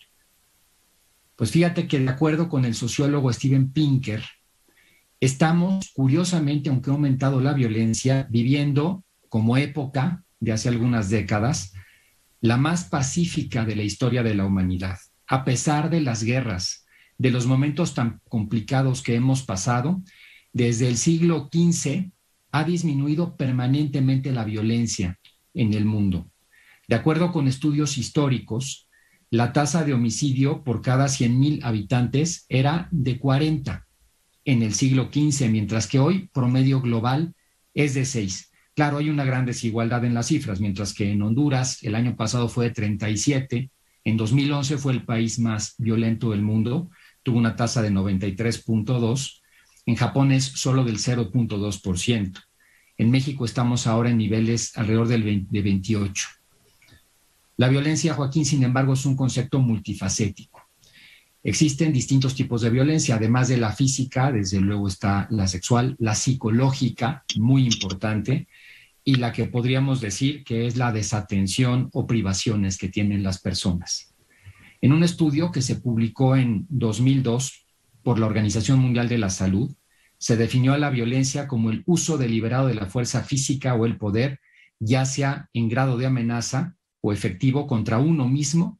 Pues fíjate que de acuerdo con el sociólogo Steven Pinker, estamos, curiosamente, aunque ha aumentado la violencia, viviendo como época de hace algunas décadas, la más pacífica de la historia de la humanidad, a pesar de las guerras, de los momentos tan complicados que hemos pasado, desde el siglo XV ha disminuido permanentemente la violencia en el mundo. De acuerdo con estudios históricos, la tasa de homicidio por cada 100.000 habitantes era de 40 en el siglo XV, mientras que hoy promedio global es de 6. Claro, hay una gran desigualdad en las cifras, mientras que en Honduras el año pasado fue de 37, en 2011 fue el país más violento del mundo, tuvo una tasa de 93.2, en Japón es solo del 0.2%. En México estamos ahora en niveles alrededor del de 28. La violencia, Joaquín, sin embargo, es un concepto multifacético. Existen distintos tipos de violencia, además de la física, desde luego está la sexual, la psicológica, muy importante, y la que podríamos decir que es la desatención o privaciones que tienen las personas. En un estudio que se publicó en 2002 por la Organización Mundial de la Salud, se definió a la violencia como el uso deliberado de la fuerza física o el poder, ya sea en grado de amenaza o efectivo contra uno mismo,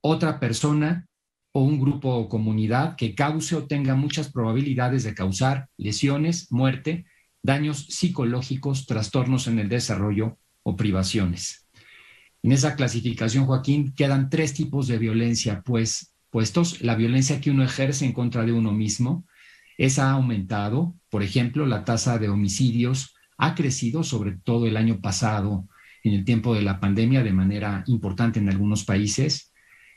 otra persona o un grupo o comunidad que cause o tenga muchas probabilidades de causar lesiones, muerte, daños psicológicos, trastornos en el desarrollo o privaciones. En esa clasificación, Joaquín, quedan tres tipos de violencia, pues puestos, la violencia que uno ejerce en contra de uno mismo, esa ha aumentado, por ejemplo, la tasa de homicidios ha crecido sobre todo el año pasado en el tiempo de la pandemia de manera importante en algunos países,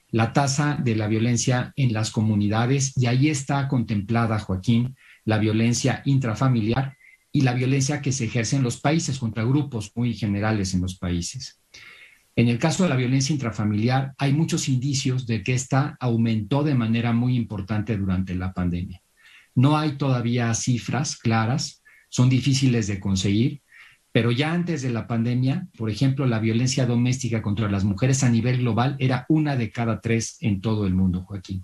la tasa de la violencia en las comunidades, y ahí está contemplada, Joaquín, la violencia intrafamiliar y la violencia que se ejerce en los países contra grupos muy generales en los países. En el caso de la violencia intrafamiliar, hay muchos indicios de que esta aumentó de manera muy importante durante la pandemia. No hay todavía cifras claras, son difíciles de conseguir, pero ya antes de la pandemia, por ejemplo, la violencia doméstica contra las mujeres a nivel global era una de cada tres en todo el mundo, Joaquín.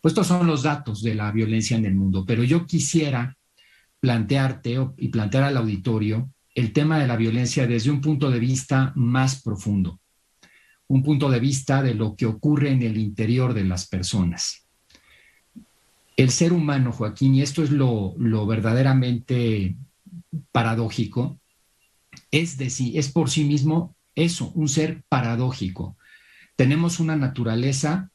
Pues estos son los datos de la violencia en el mundo, pero yo quisiera plantearte y plantear al auditorio el tema de la violencia desde un punto de vista más profundo, un punto de vista de lo que ocurre en el interior de las personas. El ser humano, Joaquín, y esto es lo, lo verdaderamente paradójico, es, de sí, es por sí mismo eso, un ser paradójico. Tenemos una naturaleza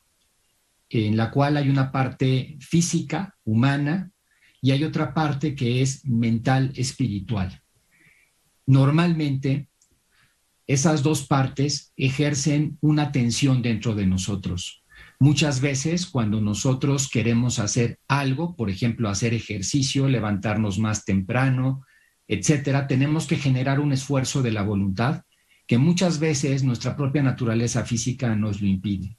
en la cual hay una parte física, humana, y hay otra parte que es mental, espiritual. Normalmente, esas dos partes ejercen una tensión dentro de nosotros. Muchas veces cuando nosotros queremos hacer algo, por ejemplo, hacer ejercicio, levantarnos más temprano, etcétera, tenemos que generar un esfuerzo de la voluntad que muchas veces nuestra propia naturaleza física nos lo impide.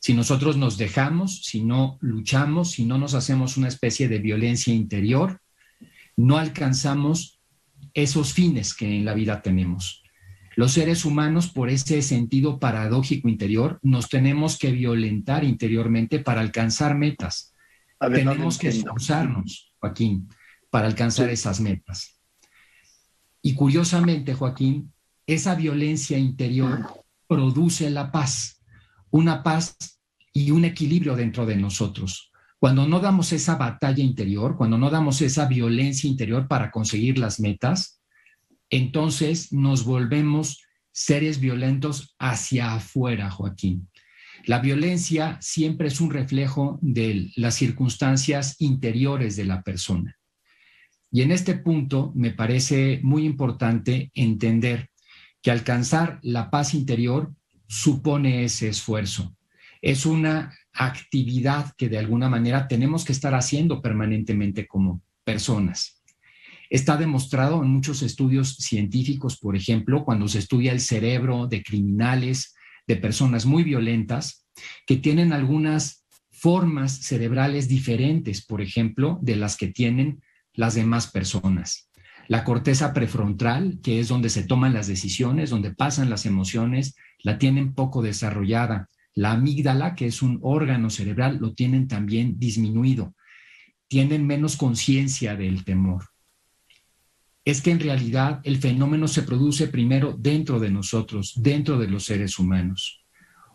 Si nosotros nos dejamos, si no luchamos, si no nos hacemos una especie de violencia interior, no alcanzamos esos fines que en la vida tenemos. Los seres humanos, por ese sentido paradójico interior, nos tenemos que violentar interiormente para alcanzar metas. tenemos que esforzarnos, Joaquín, para alcanzar esas metas. Y curiosamente, Joaquín, esa violencia interior produce la paz, una paz y un equilibrio dentro de nosotros. Cuando no damos esa batalla interior, cuando no damos esa violencia interior para conseguir las metas, entonces nos volvemos seres violentos hacia afuera, Joaquín. La violencia siempre es un reflejo de las circunstancias interiores de la persona. Y en este punto me parece muy importante entender que alcanzar la paz interior supone ese esfuerzo. Es una actividad que de alguna manera tenemos que estar haciendo permanentemente como personas. Está demostrado en muchos estudios científicos, por ejemplo, cuando se estudia el cerebro de criminales, de personas muy violentas, que tienen algunas formas cerebrales diferentes, por ejemplo, de las que tienen las demás personas. La corteza prefrontal, que es donde se toman las decisiones, donde pasan las emociones, la tienen poco desarrollada. La amígdala, que es un órgano cerebral, lo tienen también disminuido. tienen menos conciencia del temor. Es que en realidad el fenómeno se produce primero dentro de nosotros, dentro de los seres humanos.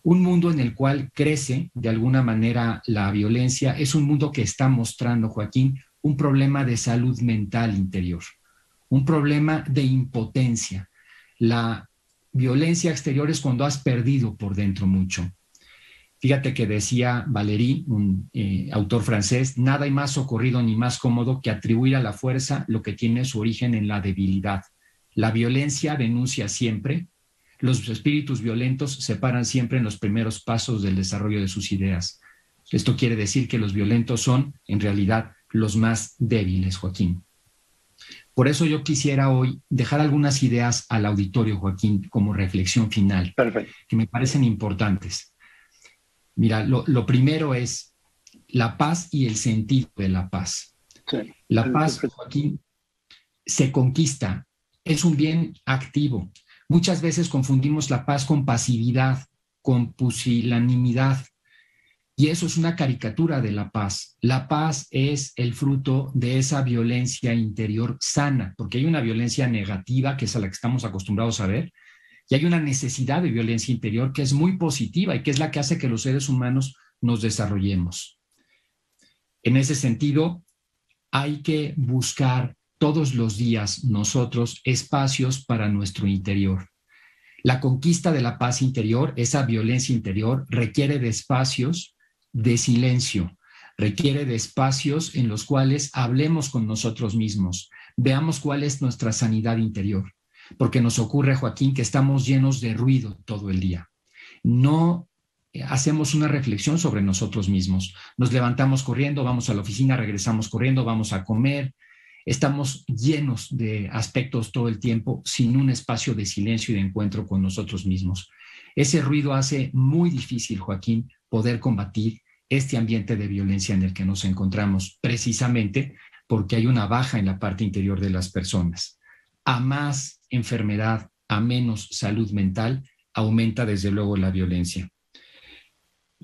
Un mundo en el cual crece de alguna manera la violencia es un mundo que está mostrando, Joaquín, un problema de salud mental interior, un problema de impotencia. La violencia exterior es cuando has perdido por dentro mucho. Fíjate que decía Valéry, un eh, autor francés, nada hay más socorrido ni más cómodo que atribuir a la fuerza lo que tiene su origen en la debilidad. La violencia denuncia siempre, los espíritus violentos se paran siempre en los primeros pasos del desarrollo de sus ideas. Esto quiere decir que los violentos son, en realidad, los más débiles, Joaquín. Por eso yo quisiera hoy dejar algunas ideas al auditorio, Joaquín, como reflexión final, que me parecen importantes. Mira, lo, primero es la paz y el sentido de la paz. La paz, Joaquín, se conquista, es un bien activo. Muchas veces confundimos la paz con pasividad, con pusilanimidad, y eso es una caricatura de la paz. La paz es el fruto de esa violencia interior sana, porque hay una violencia negativa, que es a la que estamos acostumbrados a ver, y hay una necesidad de violencia interior que es muy positiva y que es la que hace que los seres humanos nos desarrollemos. En ese sentido, hay que buscar todos los días nosotros espacios para nuestro interior. La conquista de la paz interior, esa violencia interior, requiere de espacios de silencio, requiere de espacios en los cuales hablemos con nosotros mismos, veamos cuál es nuestra sanidad interior, porque nos ocurre, Joaquín, que estamos llenos de ruido todo el día. No hacemos una reflexión sobre nosotros mismos. Nos levantamos corriendo, vamos a la oficina, regresamos corriendo, vamos a comer. Estamos llenos de aspectos todo el tiempo sin un espacio de silencio y de encuentro con nosotros mismos. Ese ruido hace muy difícil, Joaquín, poder combatir este ambiente de violencia en el que nos encontramos, precisamente porque hay una baja en la parte interior de las personas. A más enfermedad, a menos salud mental, aumenta desde luego la violencia.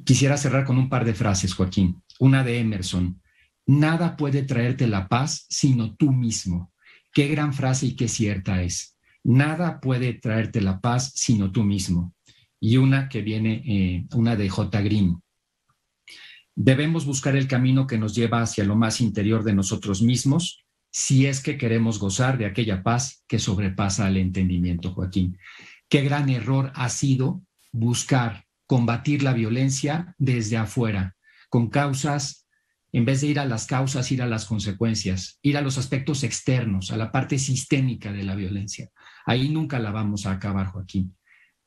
Quisiera cerrar con un par de frases, Joaquín. Una de Emerson. Nada puede traerte la paz sino tú mismo. Qué gran frase y qué cierta es. Nada puede traerte la paz sino tú mismo. Y una que viene, eh, una de J. Green. Debemos buscar el camino que nos lleva hacia lo más interior de nosotros mismos si es que queremos gozar de aquella paz que sobrepasa al entendimiento, Joaquín. Qué gran error ha sido buscar combatir la violencia desde afuera, con causas, en vez de ir a las causas, ir a las consecuencias, ir a los aspectos externos, a la parte sistémica de la violencia. Ahí nunca la vamos a acabar, Joaquín.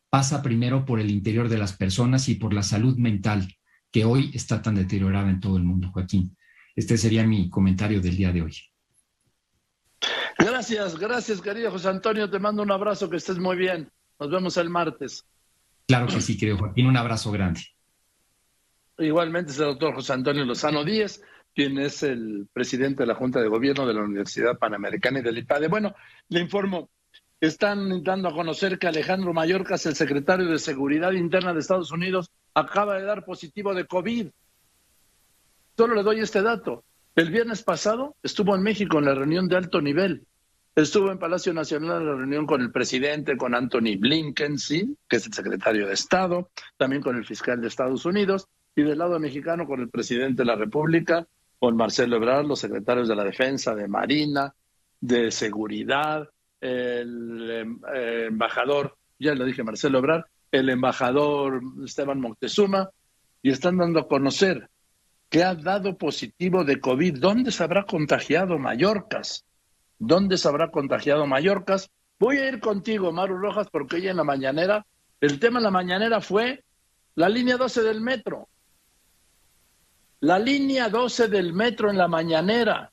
Pasa primero por el interior de las personas y por la salud mental, que hoy está tan deteriorada en todo el mundo, Joaquín. Este sería mi comentario del día de hoy. Gracias, gracias, querido José Antonio. Te mando un abrazo, que estés muy bien. Nos vemos el martes. Claro que sí, querido Joaquín. Un abrazo grande. Igualmente es el doctor José Antonio Lozano Díez, quien es el presidente de la Junta de Gobierno de la Universidad Panamericana y del IPADE. Bueno, le informo, están dando a conocer que Alejandro Mayorkas, el secretario de Seguridad Interna de Estados Unidos, acaba de dar positivo de COVID. Solo le doy este dato. El viernes pasado estuvo en México en la reunión de alto nivel. Estuvo en Palacio Nacional en la reunión con el presidente, con Anthony Blinken, sí, que es el secretario de Estado, también con el fiscal de Estados Unidos, y del lado mexicano con el presidente de la República, con Marcelo Ebrard, los secretarios de la Defensa, de Marina, de Seguridad, el em, eh, embajador, ya lo dije, Marcelo Ebrard, el embajador Esteban Moctezuma, y están dando a conocer que ha dado positivo de COVID. ¿Dónde se habrá contagiado Mallorcas? ¿Dónde se habrá contagiado Mallorcas? Voy a ir contigo, Maru Rojas, porque ella en la mañanera, el tema en la mañanera fue la línea 12 del metro. La línea 12 del metro en la mañanera.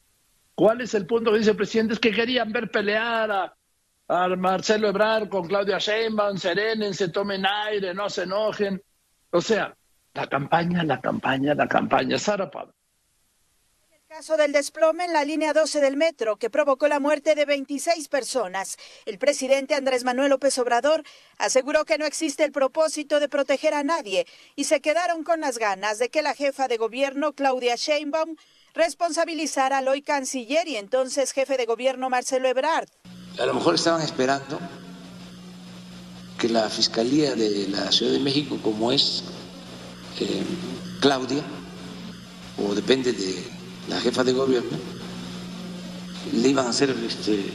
¿Cuál es el punto que dice el presidente? Es que querían ver pelear a, Marcelo Ebrard con Claudia Sheinbaum, se tomen aire, no se enojen. O sea, la campaña, la campaña, la campaña. Sara Pablo. Caso del desplome en la línea 12 del metro que provocó la muerte de 26 personas. El presidente Andrés Manuel López Obrador aseguró que no existe el propósito de proteger a nadie y se quedaron con las ganas de que la jefa de gobierno Claudia Sheinbaum responsabilizar al hoy canciller y entonces jefe de gobierno Marcelo Ebrard. A lo mejor estaban esperando que la Fiscalía de la Ciudad de México, como es eh, Claudia, o depende de la jefa de gobierno, le iban a hacer este,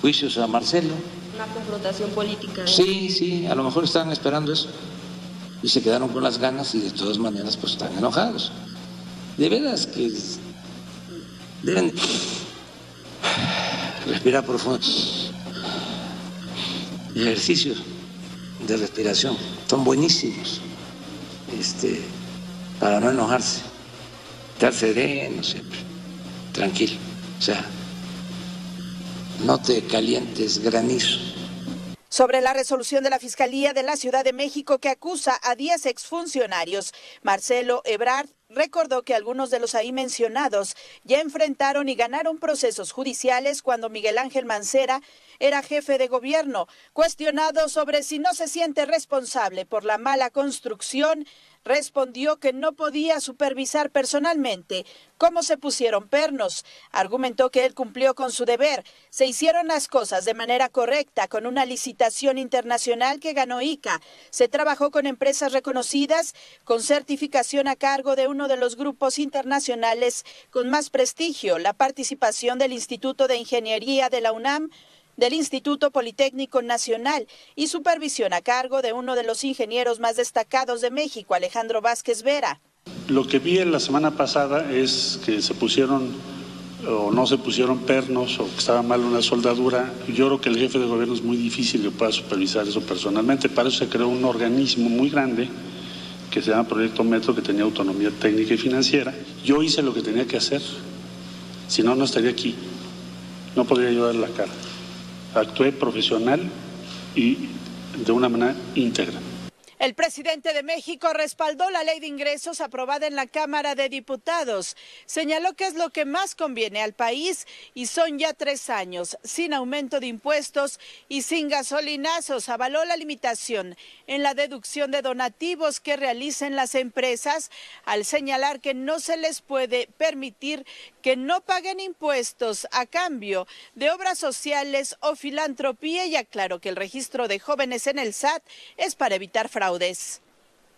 juicios a Marcelo. Una confrontación política. ¿eh? Sí, sí, a lo mejor estaban esperando eso. Y se quedaron con las ganas y de todas maneras pues están enojados. De veras que deben respirar profundo. Ejercicios de respiración son buenísimos este, para no enojarse, estar sereno siempre, tranquilo. O sea, no te calientes granizo. Sobre la resolución de la Fiscalía de la Ciudad de México que acusa a 10 exfuncionarios, Marcelo Ebrard recordó que algunos de los ahí mencionados ya enfrentaron y ganaron procesos judiciales cuando Miguel Ángel Mancera era jefe de gobierno. Cuestionado sobre si no se siente responsable por la mala construcción, respondió que no podía supervisar personalmente cómo se pusieron pernos. Argumentó que él cumplió con su deber. Se hicieron las cosas de manera correcta con una licitación internacional que ganó ICA. Se trabajó con empresas reconocidas con certificación a cargo de uno de los grupos internacionales con más prestigio. La participación del Instituto de Ingeniería de la UNAM del Instituto Politécnico Nacional y supervisión a cargo de uno de los ingenieros más destacados de México, Alejandro Vázquez Vera. Lo que vi la semana pasada es que se pusieron o no se pusieron pernos o que estaba mal una soldadura. Yo creo que el jefe de gobierno es muy difícil que pueda supervisar eso personalmente. Para eso se creó un organismo muy grande que se llama Proyecto Metro, que tenía autonomía técnica y financiera. Yo hice lo que tenía que hacer. Si no, no estaría aquí. No podría yo dar la cara actué profesional y de una manera íntegra. El presidente de México respaldó la ley de ingresos aprobada en la Cámara de Diputados. Señaló que es lo que más conviene al país y son ya tres años sin aumento de impuestos y sin gasolinazos. Avaló la limitación en la deducción de donativos que realicen las empresas al señalar que no se les puede permitir que no paguen impuestos a cambio de obras sociales o filantropía y aclaró que el registro de jóvenes en el SAT es para evitar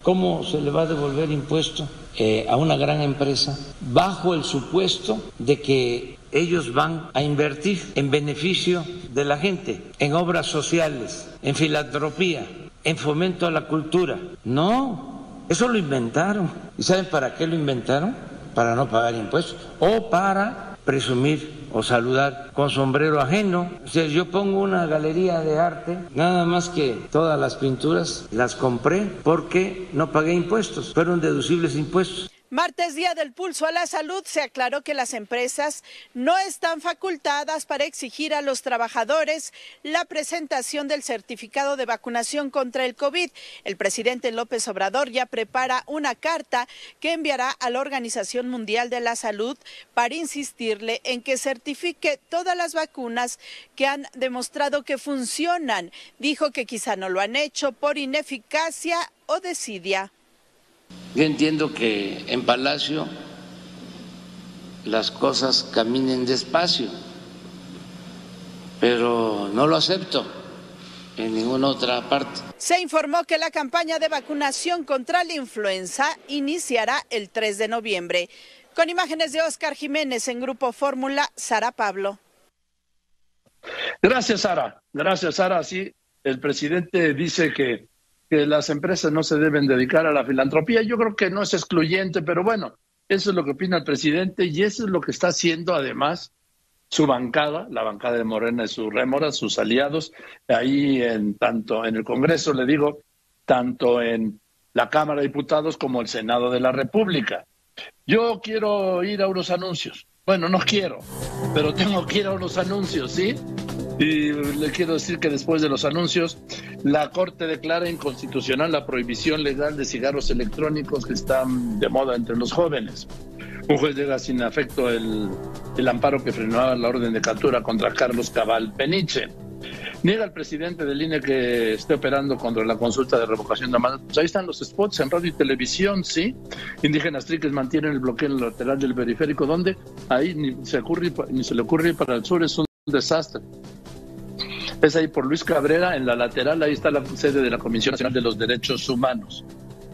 ¿Cómo se le va a devolver impuesto eh, a una gran empresa bajo el supuesto de que ellos van a invertir en beneficio de la gente, en obras sociales, en filantropía, en fomento a la cultura? No, eso lo inventaron. ¿Y saben para qué lo inventaron? para no pagar impuestos o para presumir o saludar con sombrero ajeno. O sea, yo pongo una galería de arte, nada más que todas las pinturas las compré porque no pagué impuestos, fueron deducibles impuestos. Martes, día del pulso a la salud, se aclaró que las empresas no están facultadas para exigir a los trabajadores la presentación del certificado de vacunación contra el COVID. El presidente López Obrador ya prepara una carta que enviará a la Organización Mundial de la Salud para insistirle en que certifique todas las vacunas que han demostrado que funcionan. Dijo que quizá no lo han hecho por ineficacia o desidia. Yo entiendo que en Palacio las cosas caminen despacio, pero no lo acepto en ninguna otra parte. Se informó que la campaña de vacunación contra la influenza iniciará el 3 de noviembre. Con imágenes de Oscar Jiménez en Grupo Fórmula, Sara Pablo. Gracias, Sara. Gracias, Sara. Sí, el presidente dice que que las empresas no se deben dedicar a la filantropía. Yo creo que no es excluyente, pero bueno, eso es lo que opina el presidente y eso es lo que está haciendo además su bancada, la bancada de Morena y sus rémoras, sus aliados, ahí en tanto en el Congreso, le digo, tanto en la Cámara de Diputados como el Senado de la República. Yo quiero ir a unos anuncios. Bueno, no quiero, pero tengo que ir a unos anuncios, ¿sí? Y le quiero decir que después de los anuncios, la Corte declara inconstitucional la prohibición legal de cigarros electrónicos que están de moda entre los jóvenes. Un juez llega sin afecto el, el amparo que frenaba la orden de captura contra Carlos Cabal Peniche. Niega el presidente del INE que esté operando contra la consulta de revocación de mandato. Pues ahí están los spots en radio y televisión, ¿sí? Indígenas triques mantienen el bloqueo en el lateral del periférico, donde ahí ni se, ocurre, ni se le ocurre para el sur, es un desastre. Es ahí por Luis Cabrera, en la lateral, ahí está la sede de la Comisión Nacional de los Derechos Humanos.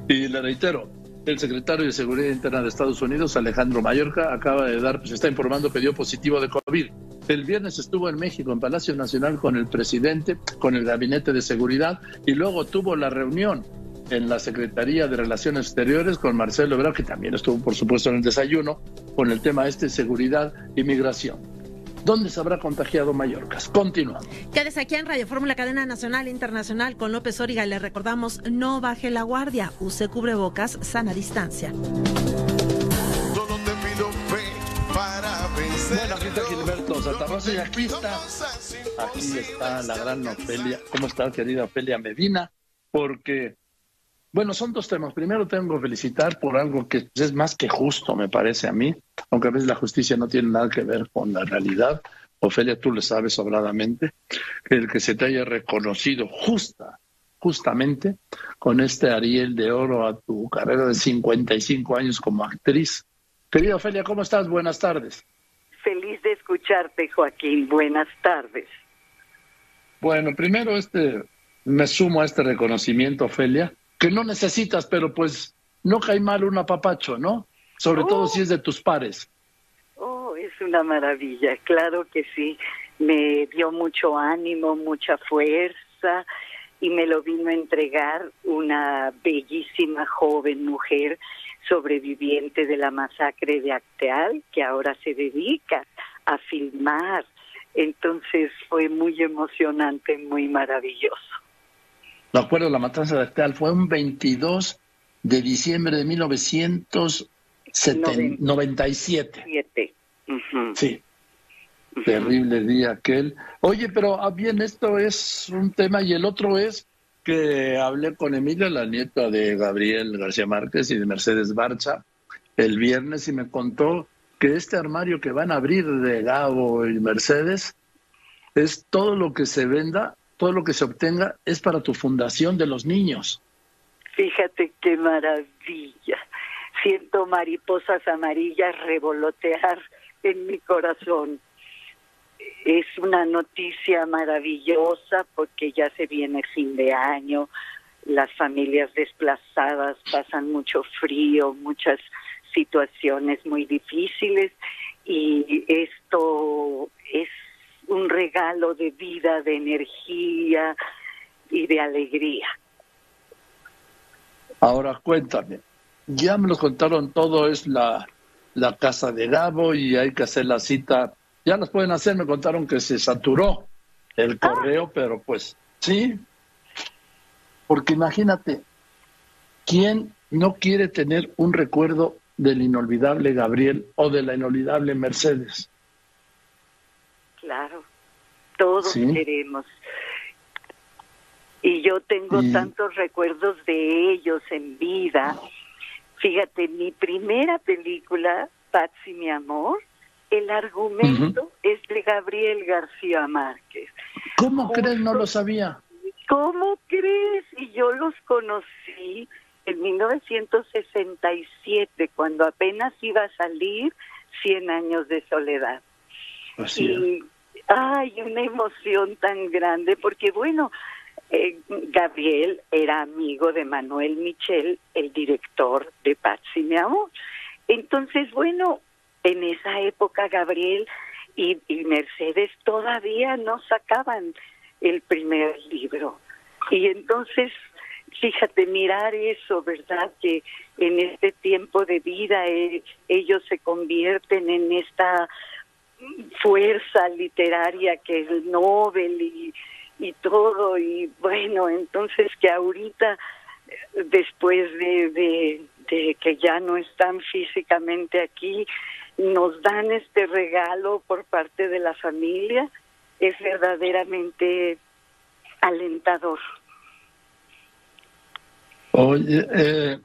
Y le reitero, el secretario de Seguridad Interna de Estados Unidos, Alejandro Mayorga, acaba de dar, pues está informando que dio positivo de COVID. El viernes estuvo en México, en Palacio Nacional, con el presidente, con el gabinete de seguridad, y luego tuvo la reunión en la Secretaría de Relaciones Exteriores con Marcelo Ebrard, que también estuvo, por supuesto, en el desayuno, con el tema este, seguridad y migración. ¿Dónde se habrá contagiado Mallorcas? Continúa. Quédese aquí en Radio Fórmula Cadena Nacional e Internacional con López Origa y le recordamos, no baje la guardia, use cubrebocas, sana distancia. Bueno, aquí está Gilberto Santa y aquí está, aquí está la gran Ofelia. ¿Cómo está, querida Ofelia Medina? Porque bueno, son dos temas. Primero tengo que felicitar por algo que es más que justo, me parece a mí, aunque a veces la justicia no tiene nada que ver con la realidad. Ofelia, tú lo sabes sobradamente, el que se te haya reconocido justa, justamente con este Ariel de Oro a tu carrera de 55 años como actriz. Querida Ofelia, ¿cómo estás? Buenas tardes. Feliz de escucharte, Joaquín. Buenas tardes. Bueno, primero este, me sumo a este reconocimiento, Ofelia, que no necesitas, pero pues no cae mal un apapacho, ¿no? Sobre todo si es de tus pares. Oh, es una maravilla, claro que sí. Me dio mucho ánimo, mucha fuerza y me lo vino a entregar una bellísima joven mujer sobreviviente de la masacre de Acteal, que ahora se dedica a filmar. Entonces fue muy emocionante, muy maravilloso. Me acuerdo, la matanza de Acteal fue un 22 de diciembre de 1997. Sí. Terrible día aquel. Oye, pero ah, bien, esto es un tema y el otro es que hablé con Emilia, la nieta de Gabriel García Márquez y de Mercedes Barcha, el viernes y me contó que este armario que van a abrir de Gabo y Mercedes es todo lo que se venda todo lo que se obtenga es para tu fundación de los niños. Fíjate qué maravilla. Siento mariposas amarillas revolotear en mi corazón. Es una noticia maravillosa porque ya se viene fin de año, las familias desplazadas pasan mucho frío, muchas situaciones muy difíciles y esto es un regalo de vida, de energía y de alegría. Ahora cuéntame, ya me lo contaron todo, es la, la casa de Gabo y hay que hacer la cita. Ya las pueden hacer, me contaron que se saturó el ah. correo, pero pues sí, porque imagínate, ¿quién no quiere tener un recuerdo del inolvidable Gabriel o de la inolvidable Mercedes? Claro, todos queremos. Y yo tengo tantos recuerdos de ellos en vida. Fíjate, mi primera película, Patsy mi amor, el argumento es de Gabriel García Márquez. ¿Cómo crees? No lo sabía. ¿Cómo crees? Y yo los conocí en 1967, cuando apenas iba a salir Cien años de soledad. y Ay, una emoción tan grande, porque bueno, eh, Gabriel era amigo de Manuel Michel, el director de Patsy Mi Amor. Entonces, bueno, en esa época Gabriel y, Mercedes todavía no sacaban el primer libro. Y entonces, fíjate, mirar eso, ¿verdad? Que en este tiempo de vida eh, ellos se convierten en esta fuerza literaria que el Nobel y, y todo y bueno entonces que ahorita después de, de, de, que ya no están físicamente aquí nos dan este regalo por parte de la familia es verdaderamente alentador. Oye eh,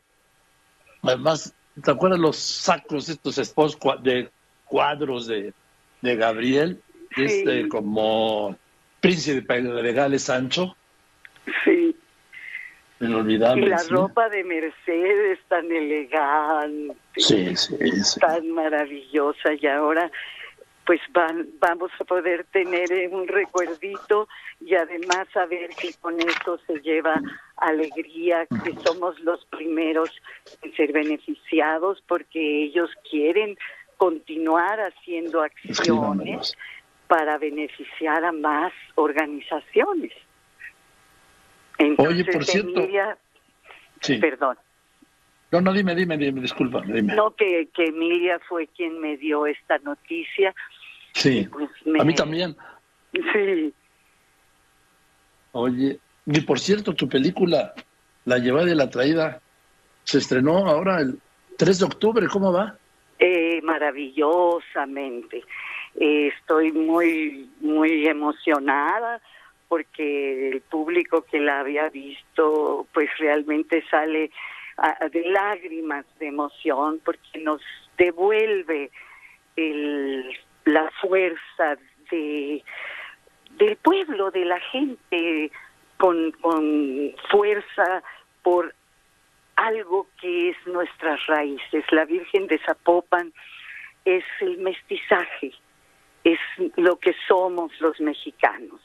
además te acuerdas los sacros estos esposos de cuadros de de Gabriel, este como príncipe de Gales Sancho. Sí. Inolvidable. Y la sí. ropa de Mercedes tan elegante, Sí, sí, sí. tan maravillosa y ahora pues van, vamos a poder tener eh, un recuerdito y además saber que con esto se lleva alegría, que somos los primeros en ser beneficiados porque ellos quieren continuar haciendo acciones para beneficiar a más organizaciones. Entonces, por cierto- Emilia, Sí. perdón. No, no, dime, dime, dime, disculpa, dime. No, que, que Emilia fue quien me dio esta noticia. Sí, Pues me- a mí también. Sí, Oye, y por cierto, tu película, La llevada y la traída, se estrenó ahora el 3 de octubre, ¿cómo va? Eh, maravillosamente. Eh, estoy muy, muy emocionada porque el público que la había visto, pues realmente sale ah, de lágrimas de emoción porque nos devuelve el, la fuerza de del pueblo, de la gente, con, con fuerza por algo que es nuestras raíces. La Virgen de Zapopan es el mestizaje, es lo que somos los mexicanos.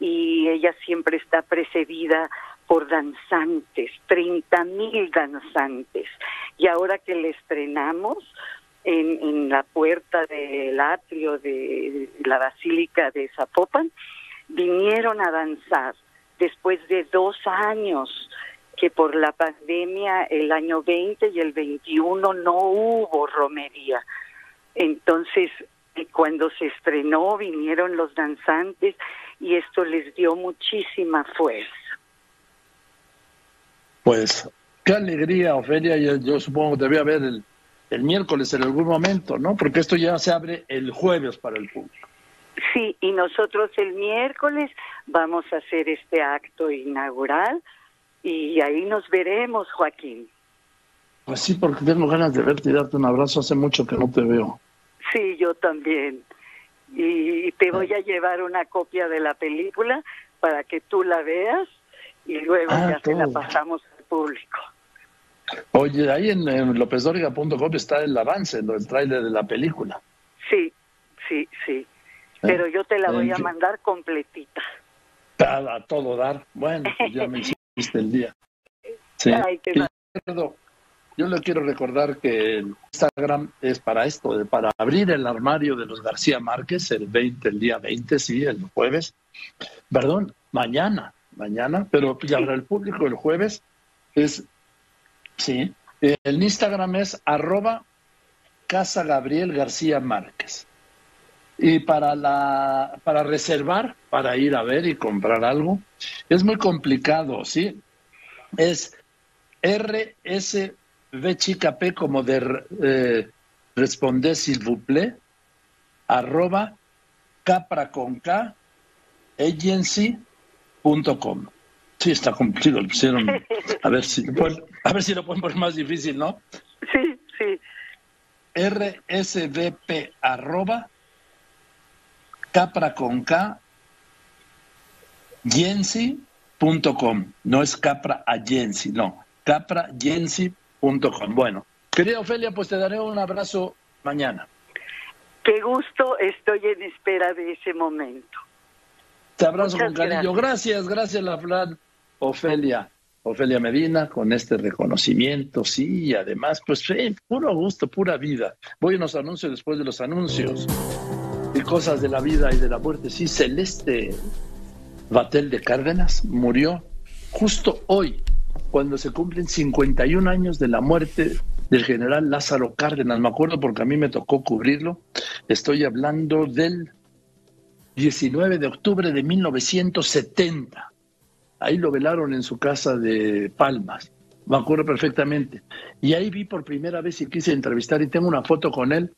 Y ella siempre está precedida por danzantes, 30 mil danzantes. Y ahora que le estrenamos en, en la puerta del atrio de la Basílica de Zapopan, vinieron a danzar después de dos años que por la pandemia el año 20 y el 21 no hubo romería. Entonces, eh, cuando se estrenó, vinieron los danzantes y esto les dio muchísima fuerza. Pues, qué alegría, Ofelia. Yo, yo supongo que debe haber el, el miércoles en algún momento, ¿no? Porque esto ya se abre el jueves para el público. Sí, y nosotros el miércoles vamos a hacer este acto inaugural y ahí nos veremos, Joaquín. Pues sí, porque tengo ganas de verte y darte un abrazo. Hace mucho que no te veo. Sí, yo también. Y te voy a llevar una copia de la película para que tú la veas y luego Ah, ya se la todo. pasamos al público. Oye, ahí en, en lopezdoriga.com está el avance, el tráiler de la película. Sí, sí, sí. Pero yo te la voy a en fin. mandar completita. A, a todo dar. Bueno, pues ya me hiciste el día. Sí. Ay, qué yo le quiero recordar que el Instagram es para esto, de- para abrir el armario de los García Márquez el 20, el día 20, sí, el jueves. Perdón, mañana, mañana, pero ya habrá el público el jueves. Es, sí, el Instagram es arroba Casa Gabriel García Márquez. Y para la para reservar, para ir a ver y comprar algo, es muy complicado, ¿sí? Es RSV chica P como de eh, responder s'il vous plaît, arroba capra con K agency.com. Sí, está complicado, lo pusieron. A ver si lo pueden, a ver si lo pueden poner más difícil, ¿no? Sí, sí. rsvp arroba capra con K yensi.com. No es capra agency, no. caprayensi.com. Bueno, querida Ofelia, pues te daré un abrazo mañana. Qué gusto, estoy en espera de ese momento. Te abrazo Muchas con cariño. Gracias, gracias, la Fran. Ofelia, Ofelia Medina, con este reconocimiento, sí, y además, pues, puro gusto, pura vida. Voy a unos anuncios después de los anuncios. Y cosas de la vida y de la muerte. Sí, Celeste Batel de Cárdenas murió justo hoy, cuando se cumplen 51 años de la muerte del general Lázaro Cárdenas. Me acuerdo porque a mí me tocó cubrirlo. Estoy hablando del 19 de octubre de 1970. Ahí lo velaron en su casa de Palmas. Me acuerdo perfectamente. Y ahí vi por primera vez y quise entrevistar y tengo una foto con él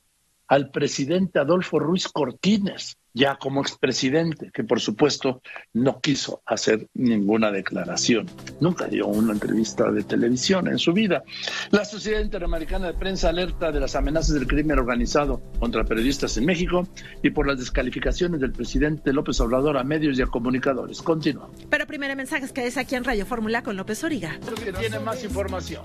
al presidente Adolfo Ruiz Cortines. Ya como expresidente, que por supuesto no quiso hacer ninguna declaración. Nunca dio una entrevista de televisión en su vida. La Sociedad Interamericana de Prensa alerta de las amenazas del crimen organizado contra periodistas en México y por las descalificaciones del presidente López Obrador a medios y a comunicadores. Continúa. Pero primero mensajes que es aquí en Radio Fórmula con López Origa. Que tiene más información.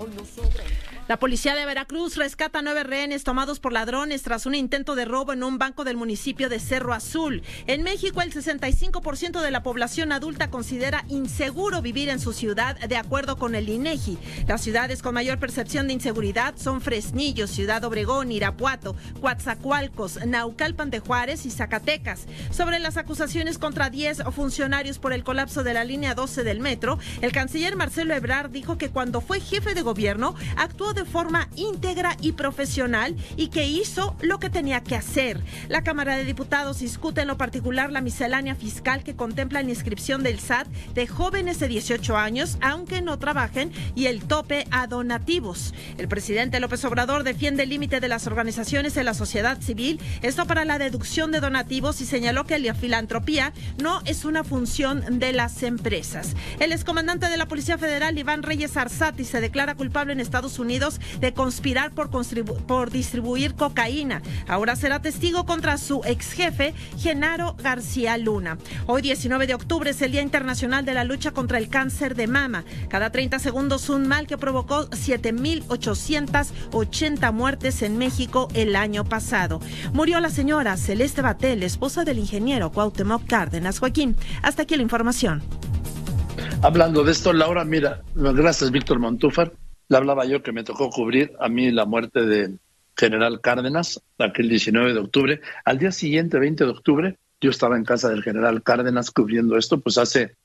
La policía de Veracruz rescata nueve rehenes tomados por ladrones tras un intento de robo en un banco del municipio de Cerro Azul. En México, el 65% de la población adulta considera inseguro vivir en su ciudad, de acuerdo con el INEGI. Las ciudades con mayor percepción de inseguridad son Fresnillo, Ciudad Obregón, Irapuato, Coatzacoalcos, Naucalpan de Juárez y Zacatecas. Sobre las acusaciones contra 10 funcionarios por el colapso de la línea 12 del metro, el canciller Marcelo Ebrard dijo que cuando fue jefe de gobierno actuó de forma íntegra y profesional y que hizo lo que tenía que hacer. La Cámara de Diputados discute en lo particular la miscelánea fiscal que contempla la inscripción del SAT de jóvenes de 18 años, aunque no trabajen, y el tope a donativos. El presidente López Obrador defiende el límite de las organizaciones de la sociedad civil, esto para la deducción de donativos y señaló que la filantropía no es una función de las empresas. El excomandante de la Policía Federal, Iván Reyes Arzati, se declara culpable en Estados Unidos de conspirar por, por distribuir cocaína. Ahora será testigo contra su ex jefe, Genaro García Luna. Hoy 19 de octubre es el Día Internacional de la Lucha contra el Cáncer de Mama. Cada 30 segundos un mal que provocó 7.880 muertes en México el año pasado. Murió la señora Celeste Batel, esposa del ingeniero Cuauhtémoc Cárdenas. Joaquín, hasta aquí la información. Hablando de esto, Laura, mira, gracias Víctor Montúfar. Le hablaba yo que me tocó cubrir a mí la muerte de general Cárdenas, aquel 19 de octubre. Al día siguiente, 20 de octubre, yo estaba en casa del general Cárdenas cubriendo esto, pues hace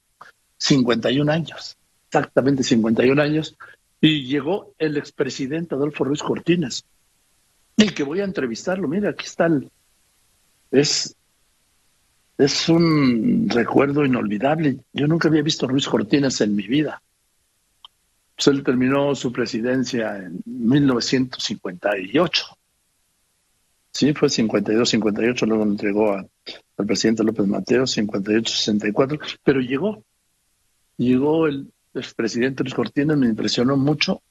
51 años, exactamente 51 años, y llegó el expresidente Adolfo Ruiz Cortines, y que voy a entrevistarlo. Mira, aquí está el... Es, es un recuerdo inolvidable. Yo nunca había visto a Ruiz Cortines en mi vida. Pues él terminó su presidencia en 1958. Sí, fue 52, 58, luego lo entregó al presidente López Mateo, 58, 64, pero llegó. Llegó el expresidente Luis Cortines, me impresionó mucho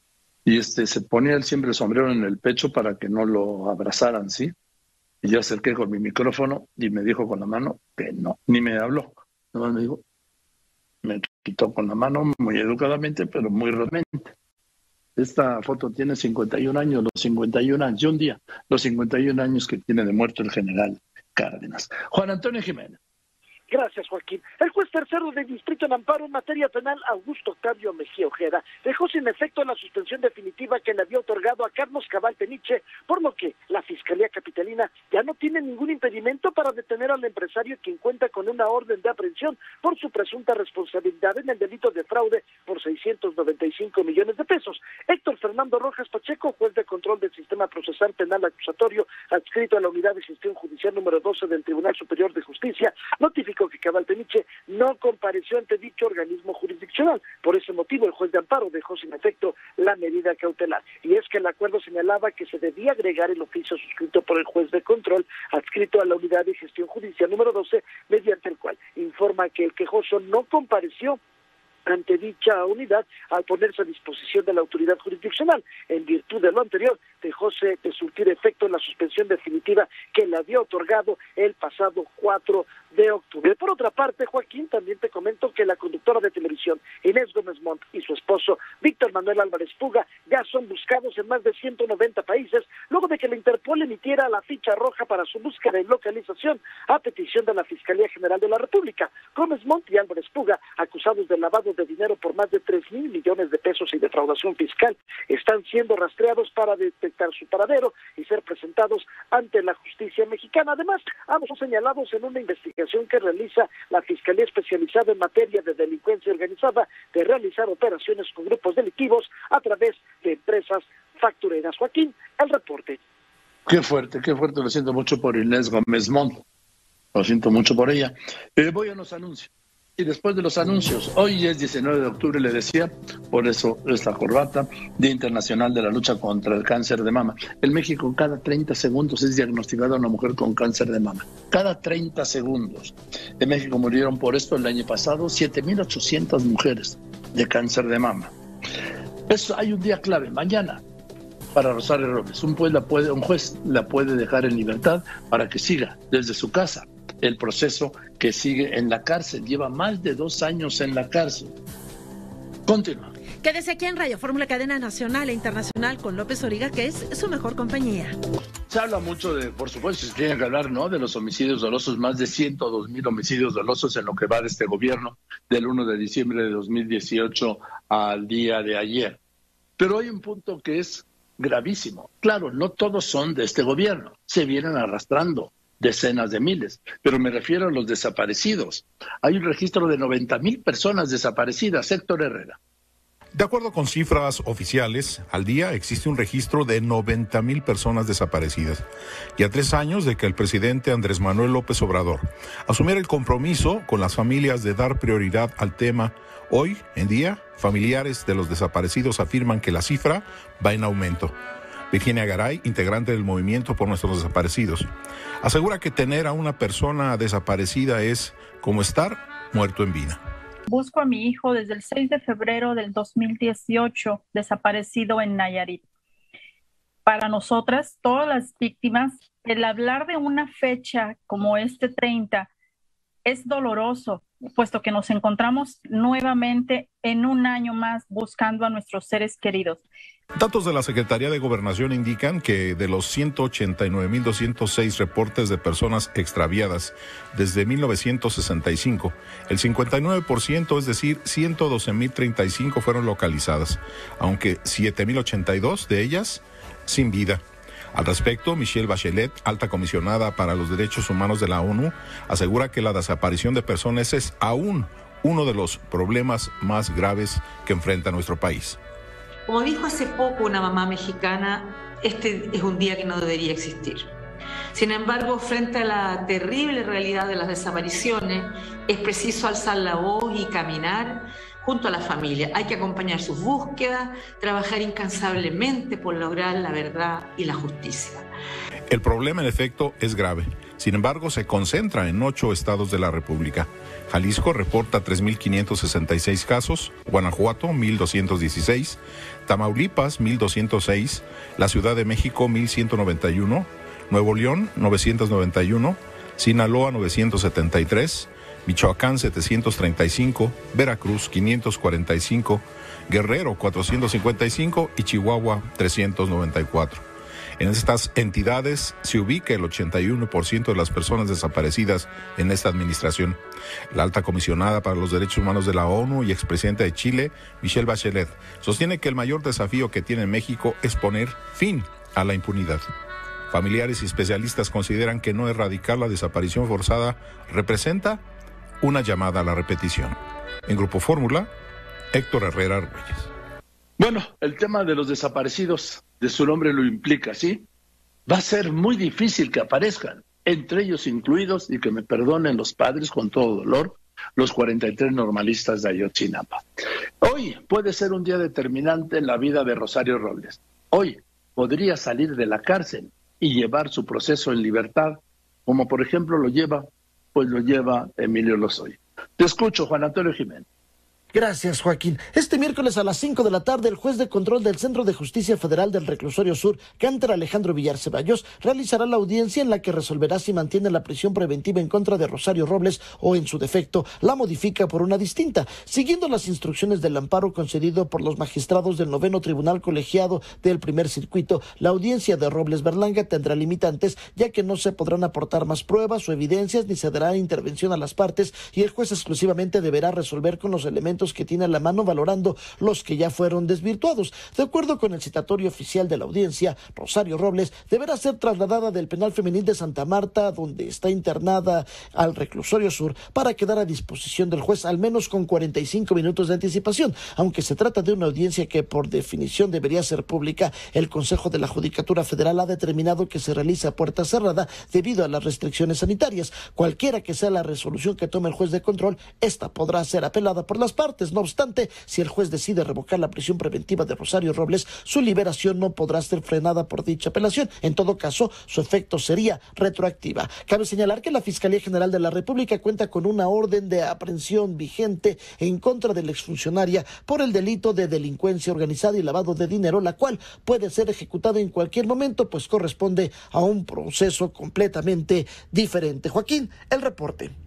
y este se ponía él siempre el sombrero en el pecho para que no lo abrazaran, ¿sí? Y yo acerqué con mi micrófono y me dijo con la mano que no, ni me habló. Nomás me dijo, me quitó con la mano muy educadamente, pero muy realmente. Esta foto tiene 51 años, los 51 años, y un día, los 51 años que tiene de muerto el general Cárdenas. Juan Antonio Jiménez. Gracias, Joaquín. El juez tercero de distrito en amparo en materia penal, Augusto Octavio Mejía Ojeda, dejó sin efecto la suspensión definitiva que le había otorgado a Carlos Cabal Peniche, por lo que la Fiscalía Capitalina ya no tiene ningún impedimento para detener al empresario quien cuenta con una orden de aprehensión por su presunta responsabilidad en el delito de fraude por 695 millones de pesos. Héctor Fernando Rojas Pacheco, juez de control del sistema procesal penal acusatorio, adscrito a la unidad de gestión judicial número 12 del Tribunal Superior de Justicia, notificó que Cabal Peniche no compareció ante dicho organismo jurisdiccional. Por ese motivo, el juez de amparo dejó sin efecto la medida cautelar. Y es que el acuerdo señalaba que se debía agregar el oficio suscrito por el juez de control adscrito a la unidad de gestión judicial número 12, mediante el cual informa que el quejoso no compareció ante dicha unidad al ponerse a disposición de la autoridad jurisdiccional. En virtud de lo anterior, dejóse de surtir efecto la suspensión definitiva que le había otorgado el pasado 4 de octubre. Por otra parte, Joaquín, también te comento que la conductora de televisión Inés Gómez Montt y su esposo Víctor Manuel Álvarez Puga ya son buscados en más de 190 países luego de que la Interpol emitiera la ficha roja para su búsqueda y localización a petición de la Fiscalía General de la República. Gómez Montt y Álvarez Puga, acusados de lavado de dinero por más de 3 mil millones de pesos y defraudación fiscal, están siendo rastreados para detectar su paradero y ser presentados ante la justicia mexicana. Además, ambos son señalados en una investigación que realiza la Fiscalía Especializada en Materia de Delincuencia Organizada de realizar operaciones con grupos delictivos a través de empresas factureras. Joaquín, el reporte. Qué fuerte, qué fuerte. Lo siento mucho por Inés Gómez Mont. Lo siento mucho por ella. Eh, voy a los anuncios. Y después de los anuncios, hoy es 19 de octubre, le decía, por eso esta corbata, Día Internacional de la Lucha contra el Cáncer de Mama. En México, cada 30 segundos es diagnosticada una mujer con cáncer de mama. Cada 30 segundos. En México murieron por esto el año pasado 7.800 mujeres de cáncer de mama. Eso, hay un día clave, mañana, para Rosario Robles. Un juez, la puede, un juez la puede dejar en libertad para que siga desde su casa el proceso que sigue en la cárcel. Lleva más de dos años en la cárcel. Continúa. Quédese aquí en Radio Fórmula Cadena Nacional e Internacional con López Origa, que es su mejor compañía. Se habla mucho de, por supuesto, se tiene que hablar, ¿no? De los homicidios dolosos, más de 102 mil homicidios dolosos en lo que va de este gobierno, del 1 de diciembre de 2018 al día de ayer. Pero hay un punto que es gravísimo. Claro, no todos son de este gobierno, se vienen arrastrando decenas de miles, pero me refiero a los desaparecidos. Hay un registro de 90 mil personas desaparecidas, Héctor Herrera. De acuerdo con cifras oficiales, al día existe un registro de 90 mil personas desaparecidas. Y a tres años de que el presidente Andrés Manuel López Obrador asumiera el compromiso con las familias de dar prioridad al tema, hoy en día, familiares de los desaparecidos afirman que la cifra va en aumento. Virginia Garay, integrante del movimiento por nuestros desaparecidos, asegura que tener a una persona desaparecida es como estar muerto en vida. Busco a mi hijo desde el 6 de febrero del 2018, desaparecido en Nayarit. Para nosotras, todas las víctimas, el hablar de una fecha como este 30 es doloroso, puesto que nos encontramos nuevamente en un año más buscando a nuestros seres queridos. Datos de la Secretaría de Gobernación indican que de los 189.206 reportes de personas extraviadas desde 1965, el 59%, es decir, 112.035 fueron localizadas, aunque 7.082 de ellas sin vida. Al respecto, Michelle Bachelet, alta comisionada para los derechos humanos de la ONU, asegura que la desaparición de personas es aún uno de los problemas más graves que enfrenta nuestro país. Como dijo hace poco una mamá mexicana, este es un día que no debería existir. Sin embargo, frente a la terrible realidad de las desapariciones, es preciso alzar la voz y caminar junto a la familia. Hay que acompañar sus búsquedas, trabajar incansablemente por lograr la verdad y la justicia. El problema, en efecto, es grave. Sin embargo, se concentra en ocho estados de la República. Jalisco reporta 3.566 casos, Guanajuato 1.216, Tamaulipas 1.206, la Ciudad de México 1.191, Nuevo León 991, Sinaloa 973, Michoacán 735, Veracruz 545, Guerrero 455 y Chihuahua 394. En estas entidades se ubica el 81% de las personas desaparecidas en esta administración. La alta comisionada para los derechos humanos de la ONU y expresidenta de Chile, Michelle Bachelet, sostiene que el mayor desafío que tiene México es poner fin a la impunidad. Familiares y especialistas consideran que no erradicar la desaparición forzada representa una llamada a la repetición. En Grupo Fórmula, Héctor Herrera Reyes. Bueno, el tema de los desaparecidos, de su nombre lo implica, ¿sí? Va a ser muy difícil que aparezcan, entre ellos incluidos, y que me perdonen los padres con todo dolor, los 43 normalistas de Ayotzinapa. Hoy puede ser un día determinante en la vida de Rosario Robles. Hoy podría salir de la cárcel y llevar su proceso en libertad, como por ejemplo lo lleva pues lo lleva Emilio Lozoya. Te escucho, Juan Antonio Jiménez. Gracias, Joaquín. Este miércoles a las 5 de la tarde, el juez de control del Centro de Justicia Federal del Reclusorio Sur, Cánter Alejandro Villar Ceballos, realizará la audiencia en la que resolverá si mantiene la prisión preventiva en contra de Rosario Robles o, en su defecto, la modifica por una distinta, siguiendo las instrucciones del amparo concedido por los magistrados del noveno Tribunal Colegiado del Primer Circuito. La audiencia de Robles Berlanga tendrá limitantes, ya que no se podrán aportar más pruebas o evidencias ni se dará intervención a las partes y el juez exclusivamente deberá resolver con los elementos que tiene a la mano valorando los que ya fueron desvirtuados. De acuerdo con el citatorio oficial de la audiencia, Rosario Robles deberá ser trasladada del penal femenil de Santa Marta, donde está internada, al reclusorio sur para quedar a disposición del juez al menos con 45 minutos de anticipación. Aunque se trata de una audiencia que por definición debería ser pública, el Consejo de la Judicatura Federal ha determinado que se realiza a puerta cerrada debido a las restricciones sanitarias. Cualquiera que sea la resolución que tome el juez de control, esta podrá ser apelada por las partes. No obstante, si el juez decide revocar la prisión preventiva de Rosario Robles, su liberación no podrá ser frenada por dicha apelación. En todo caso, su efecto sería retroactiva. Cabe señalar que la Fiscalía General de la República cuenta con una orden de aprehensión vigente en contra de la exfuncionaria por el delito de delincuencia organizada y lavado de dinero, la cual puede ser ejecutada en cualquier momento, pues corresponde a un proceso completamente diferente. Joaquín, el reporte.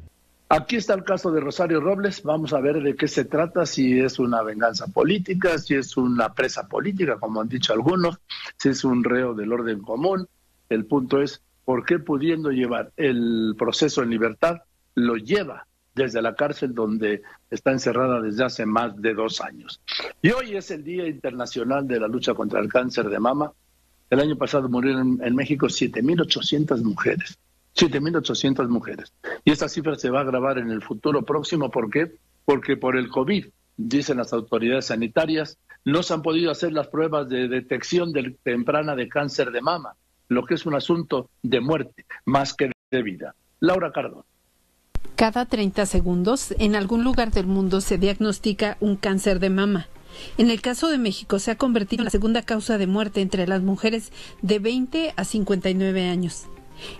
Aquí está el caso de Rosario Robles. Vamos a ver de qué se trata, si es una venganza política, si es una presa política, como han dicho algunos, si es un reo del orden común. El punto es, ¿por qué pudiendo llevar el proceso en libertad, lo lleva desde la cárcel donde está encerrada desde hace más de dos años? Y hoy es el Día Internacional de la Lucha contra el Cáncer de Mama. El año pasado murieron en México 7.800 mujeres. 7.800 mujeres. Y esta cifra se va a agravar en el futuro próximo. ¿Por qué? Porque por el COVID, dicen las autoridades sanitarias, no se han podido hacer las pruebas de detección de, temprana de cáncer de mama, lo que es un asunto de muerte más que de vida. Laura Cardón. Cada 30 segundos, en algún lugar del mundo se diagnostica un cáncer de mama. En el caso de México se ha convertido en la segunda causa de muerte entre las mujeres de 20 a 59 años.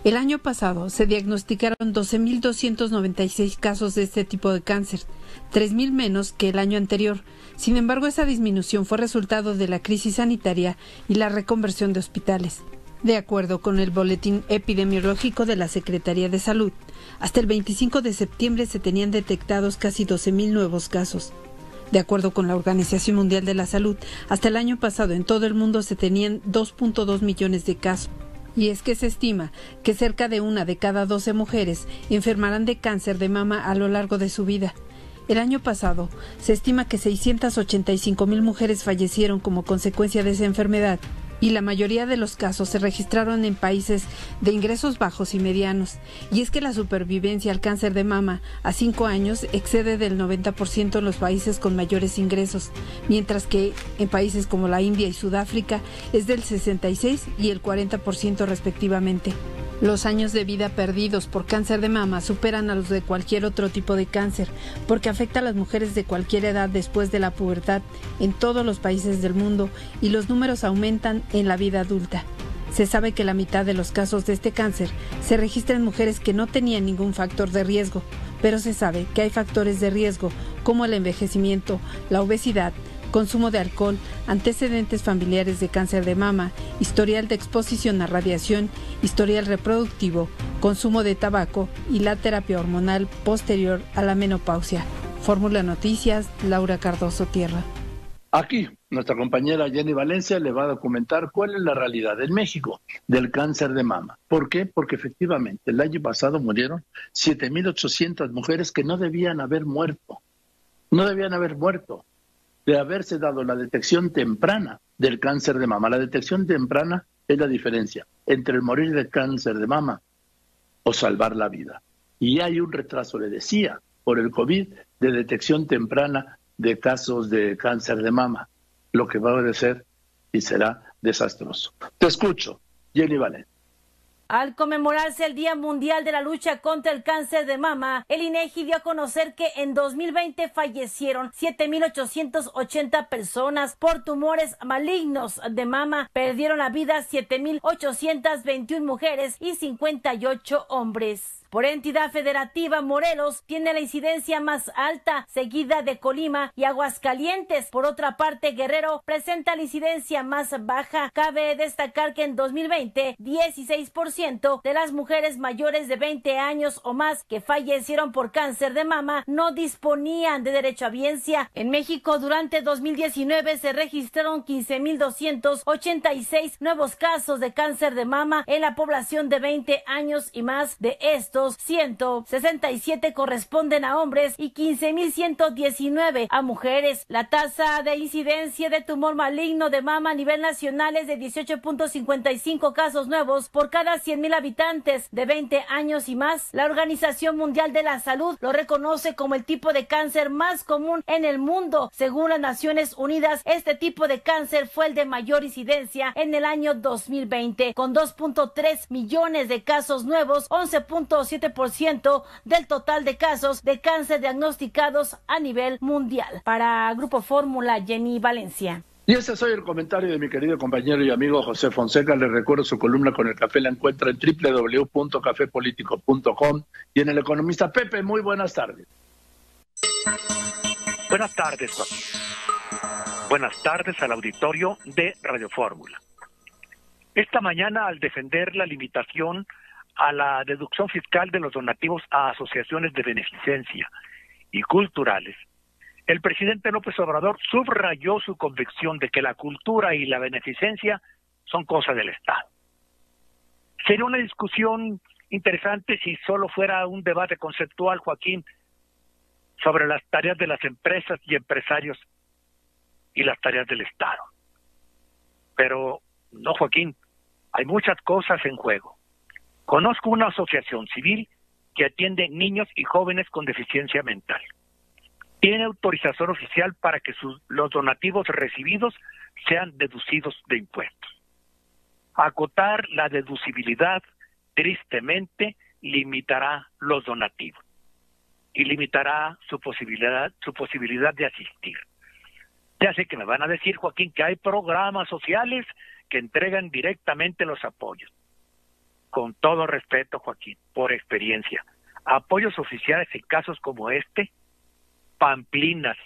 El año pasado se diagnosticaron 12.296 casos de este tipo de cáncer, 3.000 menos que el año anterior. Sin embargo, esa disminución fue resultado de la crisis sanitaria y la reconversión de hospitales. De acuerdo con el Boletín Epidemiológico de la Secretaría de Salud, hasta el 25 de septiembre se tenían detectados casi 12.000 nuevos casos. De acuerdo con la Organización Mundial de la Salud, hasta el año pasado en todo el mundo se tenían 2.2 millones de casos. Y es que se estima que cerca de una de cada 12 mujeres enfermarán de cáncer de mama a lo largo de su vida. El año pasado se estima que 685 mil mujeres fallecieron como consecuencia de esa enfermedad y la mayoría de los casos se registraron en países de ingresos bajos y medianos. Y es que la supervivencia al cáncer de mama a cinco años excede del 90% en los países con mayores ingresos, mientras que en países como la India y Sudáfrica es del 66 y el 40% respectivamente. Los años de vida perdidos por cáncer de mama superan a los de cualquier otro tipo de cáncer, porque afecta a las mujeres de cualquier edad después de la pubertad en todos los países del mundo y los números aumentan en la vida adulta. Se sabe que la mitad de los casos de este cáncer se registra en mujeres que no tenían ningún factor de riesgo, pero se sabe que hay factores de riesgo como el envejecimiento, la obesidad, consumo de alcohol, antecedentes familiares de cáncer de mama, historial de exposición a radiación, historial reproductivo, consumo de tabaco y la terapia hormonal posterior a la menopausia. Fórmula Noticias, Laura Cardoso Tierra. Aquí, nuestra compañera Jenny Valencia le va a documentar cuál es la realidad en México del cáncer de mama. ¿Por qué? Porque efectivamente el año pasado murieron 7.800 mujeres que no debían haber muerto. No debían haber muerto de haberse dado la detección temprana del cáncer de mama. La detección temprana es la diferencia entre el morir de cáncer de mama o salvar la vida. Y hay un retraso, le decía, por el COVID de detección temprana de casos de cáncer de mama, lo que va a ser y será desastroso. Te escucho, Jenny Valen. Al conmemorarse el Día Mundial de la Lucha contra el Cáncer de Mama, el INEGI dio a conocer que en 2020 fallecieron 7.880 personas por tumores malignos de mama. Perdieron la vida 7.821 mujeres y 58 hombres. Por entidad federativa, Morelos tiene la incidencia más alta, seguida de Colima y Aguascalientes. Por otra parte, Guerrero presenta la incidencia más baja. Cabe destacar que en 2020, 16% de las mujeres mayores de 20 años o más que fallecieron por cáncer de mama no disponían de derecho a biencia. En México, durante 2019 se registraron 15.286 nuevos casos de cáncer de mama en la población de 20 años y más. De estos, 167 corresponden a hombres y 15.119 a mujeres. La tasa de incidencia de tumor maligno de mama a nivel nacional es de 18.55 casos nuevos por cada 100.000 habitantes de 20 años y más. La Organización Mundial de la Salud lo reconoce como el tipo de cáncer más común en el mundo. Según las Naciones Unidas, este tipo de cáncer fue el de mayor incidencia en el año 2020, con 2.3 millones de casos nuevos, 11.7% del total de casos de cáncer diagnosticados a nivel mundial. Para Grupo Fórmula, Jenny Valencia. Y ese es hoy el comentario de mi querido compañero y amigo José Fonseca. Le recuerdo su columna con el café la encuentra en www.cafepolitico.com y en El Economista. Pepe, muy buenas tardes. Buenas tardes, Joaquín. Buenas tardes al auditorio de Radio Fórmula. Esta mañana, al defender la limitación a la deducción fiscal de los donativos a asociaciones de beneficencia y culturales, el presidente López Obrador subrayó su convicción de que la cultura y la beneficencia son cosas del Estado. Sería una discusión interesante si solo fuera un debate conceptual, Joaquín, sobre las tareas de las empresas y empresarios y las tareas del Estado. Pero no, Joaquín, hay muchas cosas en juego. Conozco una asociación civil que atiende niños y jóvenes con deficiencia mental tiene autorización oficial para que los donativos recibidos sean deducidos de impuestos. Acotar la deducibilidad, tristemente, limitará los donativos y limitará su posibilidad, su posibilidad de asistir. Ya sé que me van a decir, Joaquín, que hay programas sociales que entregan directamente los apoyos. Con todo respeto, Joaquín, por experiencia, apoyos oficiales en casos como este pamplinas,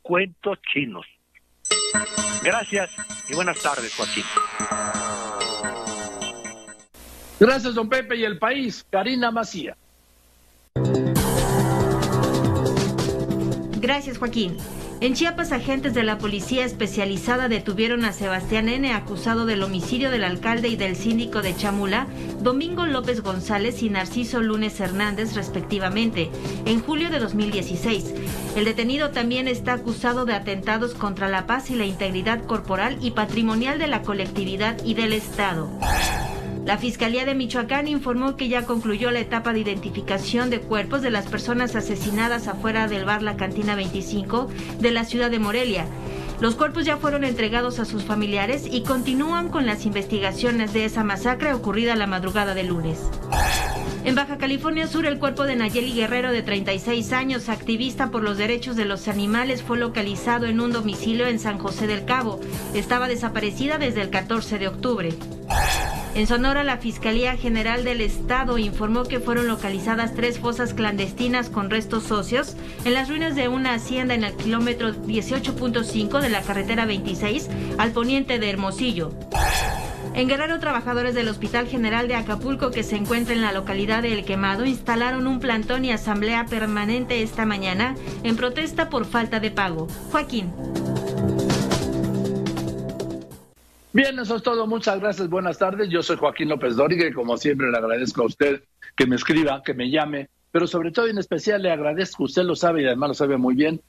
cuentos chinos. Gracias y buenas tardes, Joaquín. Gracias, don Pepe y el país. Karina Macía. Gracias, Joaquín. En Chiapas, agentes de la policía especializada detuvieron a Sebastián N., acusado del homicidio del alcalde y del síndico de Chamula, Domingo López González y Narciso Lunes Hernández, respectivamente, en julio de 2016. El detenido también está acusado de atentados contra la paz y la integridad corporal y patrimonial de la colectividad y del Estado. La Fiscalía de Michoacán informó que ya concluyó la etapa de identificación de cuerpos de las personas asesinadas afuera del bar La Cantina 25 de la ciudad de Morelia. Los cuerpos ya fueron entregados a sus familiares y continúan con las investigaciones de esa masacre ocurrida la madrugada de lunes. En Baja California Sur, el cuerpo de Nayeli Guerrero, de 36 años, activista por los derechos de los animales, fue localizado en un domicilio en San José del Cabo. Estaba desaparecida desde el 14 de octubre. En Sonora, la Fiscalía General del Estado informó que fueron localizadas tres fosas clandestinas con restos socios en las ruinas de una hacienda en el kilómetro 18.5 de la carretera 26 al poniente de Hermosillo. En Guerrero, trabajadores del Hospital General de Acapulco, que se encuentra en la localidad de El Quemado, instalaron un plantón y asamblea permanente esta mañana en protesta por falta de pago. Joaquín. Bien, eso es todo. Muchas gracias. Buenas tardes. Yo soy Joaquín López Dóriga y como siempre le agradezco a usted que me escriba, que me llame, pero sobre todo en especial le agradezco, usted lo sabe y además lo sabe muy bien,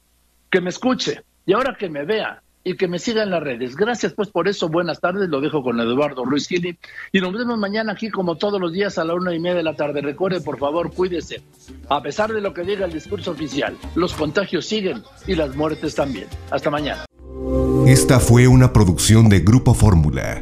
que me escuche y ahora que me vea y que me siga en las redes. Gracias pues por eso. Buenas tardes. Lo dejo con Eduardo Ruiz Gili y nos vemos mañana aquí como todos los días a la una y media de la tarde. Recuerde, por favor, cuídese. A pesar de lo que diga el discurso oficial, los contagios siguen y las muertes también. Hasta mañana. Esta fue una producción de Grupo Fórmula.